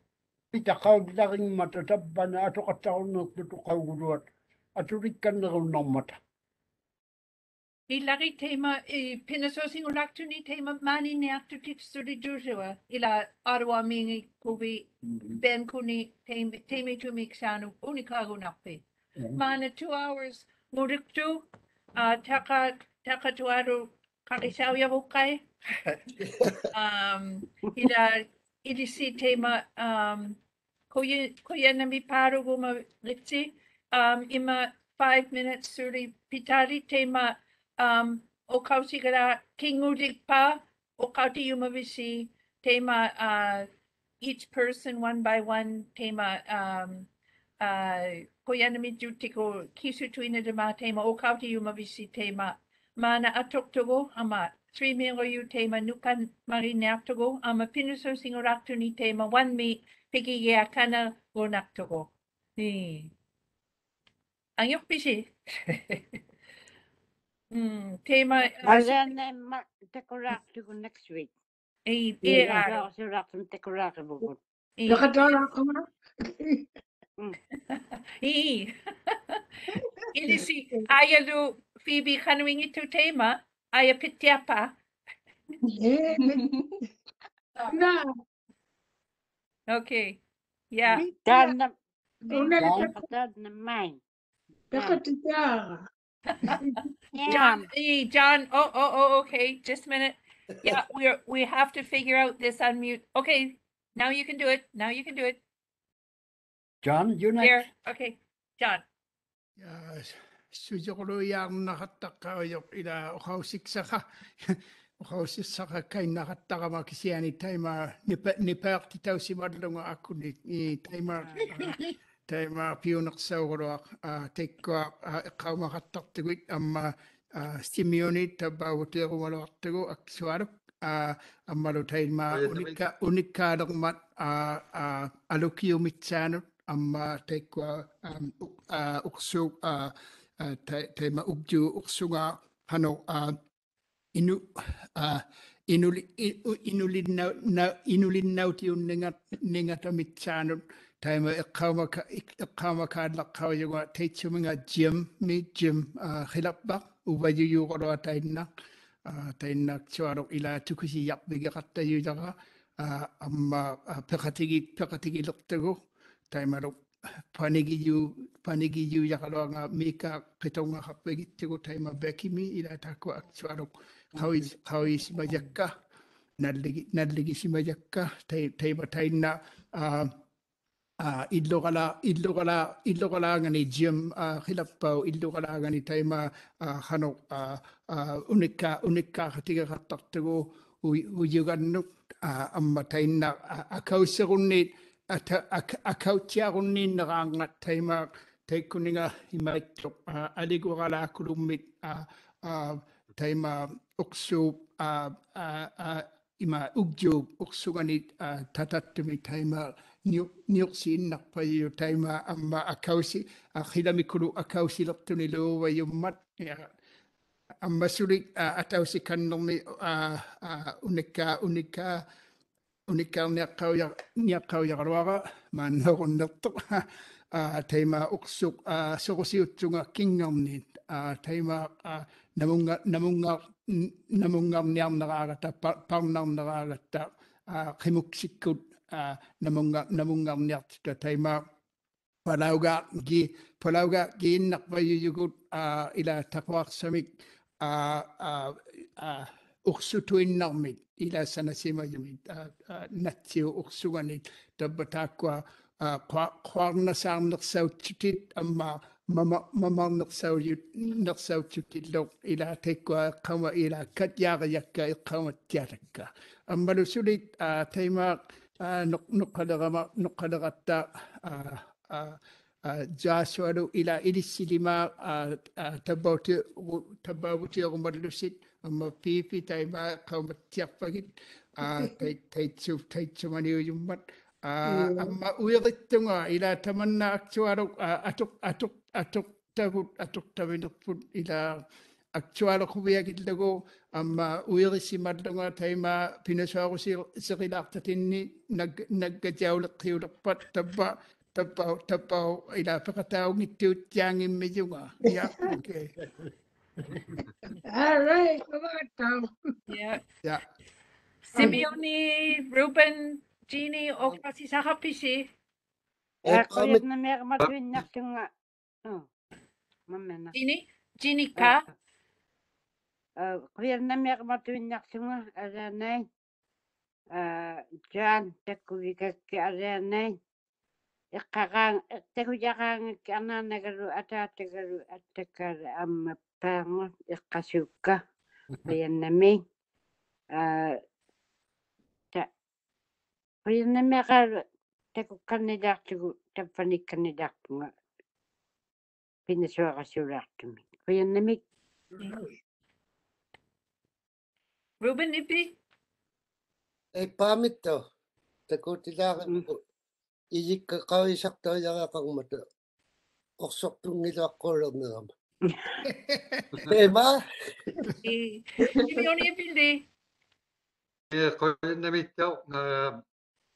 pitaqaulagin mata tabbana atoqattaġunnertutu Ilari tema pinasosing ulaktuni tema mani neaktutik suri jujua ila arwa mingi kubi mm-hmm. ben kuni temi tu miksanu unikagu nakpe. Mana mm-hmm. two hours muriktu taka taka tuaru kakisau yabukai. [LAUGHS] Um, ila ilisi tema um koye koye paru guma litsi um ima five minutes suri pitari tema um o kausi gara kingudik pa o kauti yumavisi tema uh each person one by one tema um uh koyanami jutiko kisu tuina dema tema o kauti yumavisi tema mana atoktogo amat Three mero you tema nuka marinatogo, ama singer actor. ni tema one me peki ye akana gonaktogo. 네. 앙역빛이. 음, 테마. 알레네 막 데코라티고 next week. 에이, 예. 저라좀 데코라티 보고. 내가 돌아가면. 이. 이리시 아야도 피비 칸윙이 투 테마. I picked you Yeah. no. Okay. Yeah. Done. Done John. John. John. Oh, oh, oh, okay. Just a minute. Yeah, we're we have to figure out this unmute. Okay, now you can do it. Now you can do it. John, you're next. Here. Okay, John. Yes. su jokolo i ar nahata ka o jok i da o kau siksa ka o kau [LAUGHS] siksa ka kai nahata ka ma ani taima nipa nipa ki tau si madlonga aku ni taima [LAUGHS] taima piu nak sa a te kua a kau ma hata te kuit amma a stimioni ta ba o te o malo te go a suaro a amma lo taima unika unika dok mat a a alokio mitsano amma te kua um, a uksu a Ah, te ma upju uksunga hano a ah, inu a ah, inuli inuli na inuli na ninga ninga ta mit chanu te ma ikama e ka ikama e, e ka la ka jim mi jim a khilabba u ba yu yu ko ro ta inna a ta chwaro ila tukusi yap bi yu ja a amma pekatigi pekatigi lok te go panegi yu panegi yu ya kalau meka mika petong nga pegi tigo time a beki mi ila ta ko aktuaro kawi kawi si majakka nadligi nadligi si majakka tai tai na a a illo kala illo kala illo kala nga ni jim a hilappa illo kala nga ni time a hano unika unika khatiga khatartugo u ujukan nuk a amma tai na a kawsegunni ata akautiarunninneraangak taima taikkuninga imaittuq aliguralaakulummit taima uqsuup ima ugjuup uqsuganit tatattumi taima niuqsiinnarpayiu taima amma akausi khilamikulu akausilertuni luuvayummat amma sulit atausikannermi unikkaa unikkaa unikkaarniaqqaujaq niaqqaujaruaqa maanneequnnertuq а тайма орсук а сорусиутсунга кингерниит а тайма намунга намунга намунгарниарнераага та парнарнераага та а кимуксиккут а намунга намунгарниартта тайма палауга ги палауга гииннарпаюйугут а ила тақуарсамик а а а innarmit ila sanasimayumit natio ursuanit tabbatakwa qoarnasaarnersautsutit amma mama mamarnersaujut nersautsutit lo ila tekwa kama ila katyaariakka iqqamattialakka ammalusulit taimaa noqalerama noqaleratta jaasualu ila ilissilimaa tabbauti tabbaavuti orumallusit a mo pipi tai ma ka ma tia a [LAUGHS] tai tai tu tai tu ma ni u mat a a ma u ya de tu nga ila ta man na aktu a a tu a tu a tu ta bu a tu ta bu pu ila aktu a ro ku ya git de go a ma u ya si ma de nga tai ma pi na sa ro si si ri da ni na na ga ja u le ki u le pa ta ba ta pa ta pa ila fa ka ta u ni tu tiang i me ju nga ya okay [LAUGHS] All right, come on, Tom. Yeah. Yeah. Simeoni, Ruben, Jeannie, ook als hij zag op is. Ja, ik weet niet meer wat we nachten. Oh, mama. Jeannie, Jeannie ka. Ik oh, weet niet meer wat we nachten. Er nee. Jan, dat kun ik er nee. Ik ga gaan, ik ga gaan, ik ga naar de attakar, attakar, amma таанга иққасуукка аяннами аа та аяннами қаалу такуккарнилаартугу таппаниккарнилаарпунга пинасуарасуулаартуми аяннами Рубен ипи э памитто такутилааримгу иликка қависартуяраақармата орсортунгилуаққулернерама Eba. مليونير بالليل قلنا ميتاو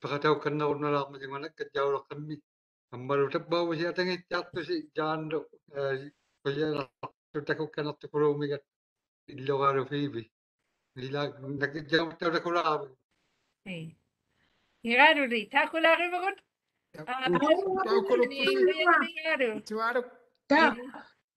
بغتاو كنا قلنا لهم اللي مالك كتجاو رقمي أما لو تباو شي أتني تاتو شي جان كويا تاكو كنا تكرو ميغا اللغة رفيبي للا نكتجاو تاو تاكو رقمي يغارو لي تاكو رقمي تاكو رقمي تاكو رقمي تاكو رقمي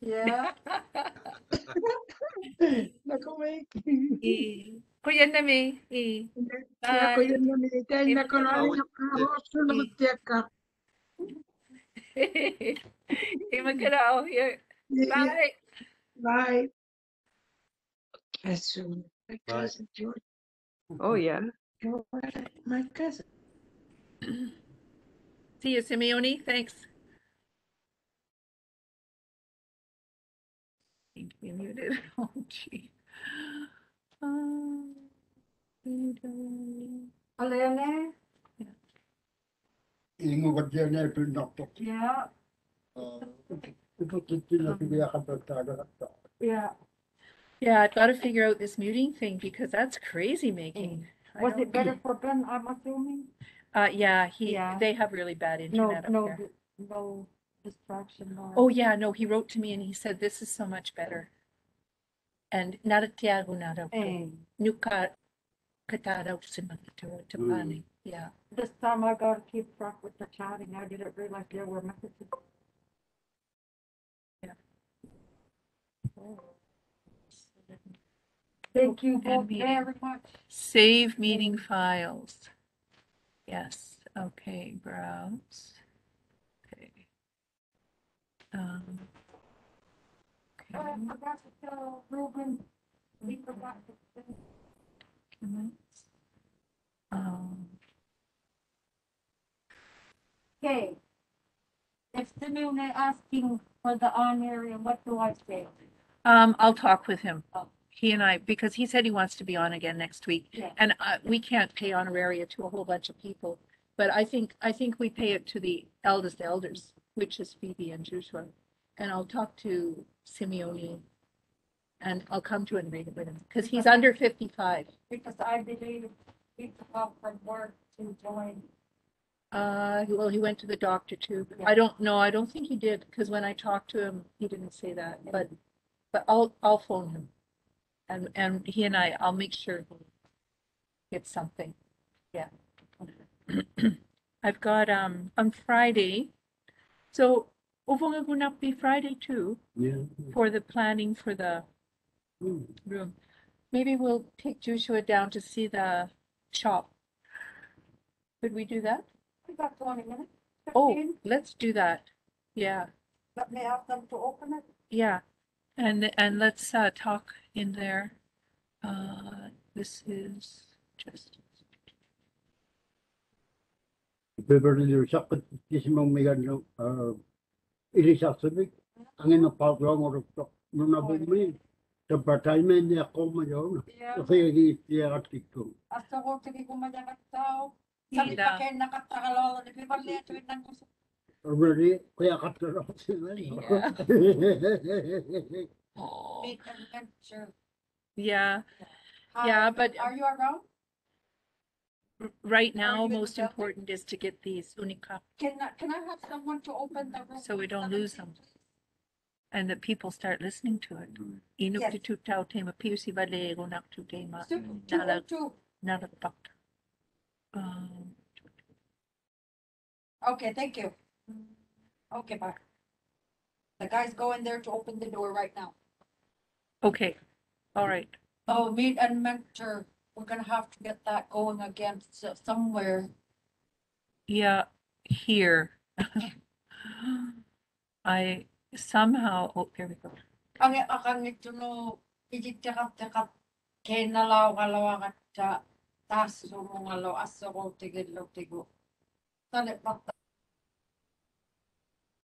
Yeah. Naku, Mikey. Eh. I. Nami. Eh. Ay. Ako yun na mitay na ka. Bye. Bye. Bye. Oh, yeah. My cousin. See you, Simeone. Thanks. need to be muted. [LAUGHS] Oh, gee. Uh, yeah, uh, yeah. Yeah, I've got to figure out this muting thing because that's crazy making. Mm. Was it better for Ben, I'm assuming? Uh, yeah, he, Yeah. they have really bad internet up no, there. no distraction more. Oh yeah, no, he wrote to me and he said this is so much better. And naratiago narauko nuka katarau simakatara tapani. Yeah. This time I gotta keep track with the chatting. I didn't realize there were messages. Yeah. Oh. Thank you both very much. Save meeting files. Yes, okay, browse. Um, okay. okay. If the is asking for the honorary, what do I say? Um, I'll talk with him. He and I, because he said he wants to be on again next week. Yeah. And uh, we can't pay honoraria to a whole bunch of people. But I think, I think we pay it to the eldest elders which is Phoebe and Joshua. And I'll talk to Simeone and I'll come to an agreement with him because he's under 55. Because I believe he off from work to join. Uh, well, he went to the doctor too. I don't know. I don't think he did because when I talked to him, he didn't say that. But but I'll I'll phone him, and and he and I I'll make sure he gets something. Yeah. [CLEARS THROAT] I've got um on Friday. So Ubunga will not be Friday too Yeah. for the planning for the room. Maybe we'll take Joshua down to see the shop. Could we do that? twenty minutes. Oh, let's do that. Yeah, Let me ask them to open it. yeah. And, and let's, uh, talk in there. Uh, this is just ഫെബ്രുവരിയിൽ ശക്തി ഡിസംബർ ഇരിശാസ്ത്രത്തിൽ അങ്ങനെ പാത്രം കൊടുത്തു ഭൂമി Department niya ako ngayon. Yeah. Kasi nag-i-artic ko. Hasta ko, sige ko the tao. Sabi pa kayo nakatakalaw. Nagpipal niya tuwid ng gusto. Really? Kaya katakalaw sila. Yeah. Yeah. Yeah, but... Are you around? right now, most important is to get these Unicop Can I, can I have someone to open the So we don't lose them. and that people start listening to it. Mm. Inuktitut tema um, Okay, thank you. Okay, bye. The guy's going there to open the door right now. Okay, all right. Oh, meet and mentor we're gonna have to get that going again somewhere. Yeah, here. I somehow, oh, here we go. Ang akan ito no, ititikat tikat kainalaw kalawakat sa taas sumungalaw aso ko tigil lo tigo. Talipat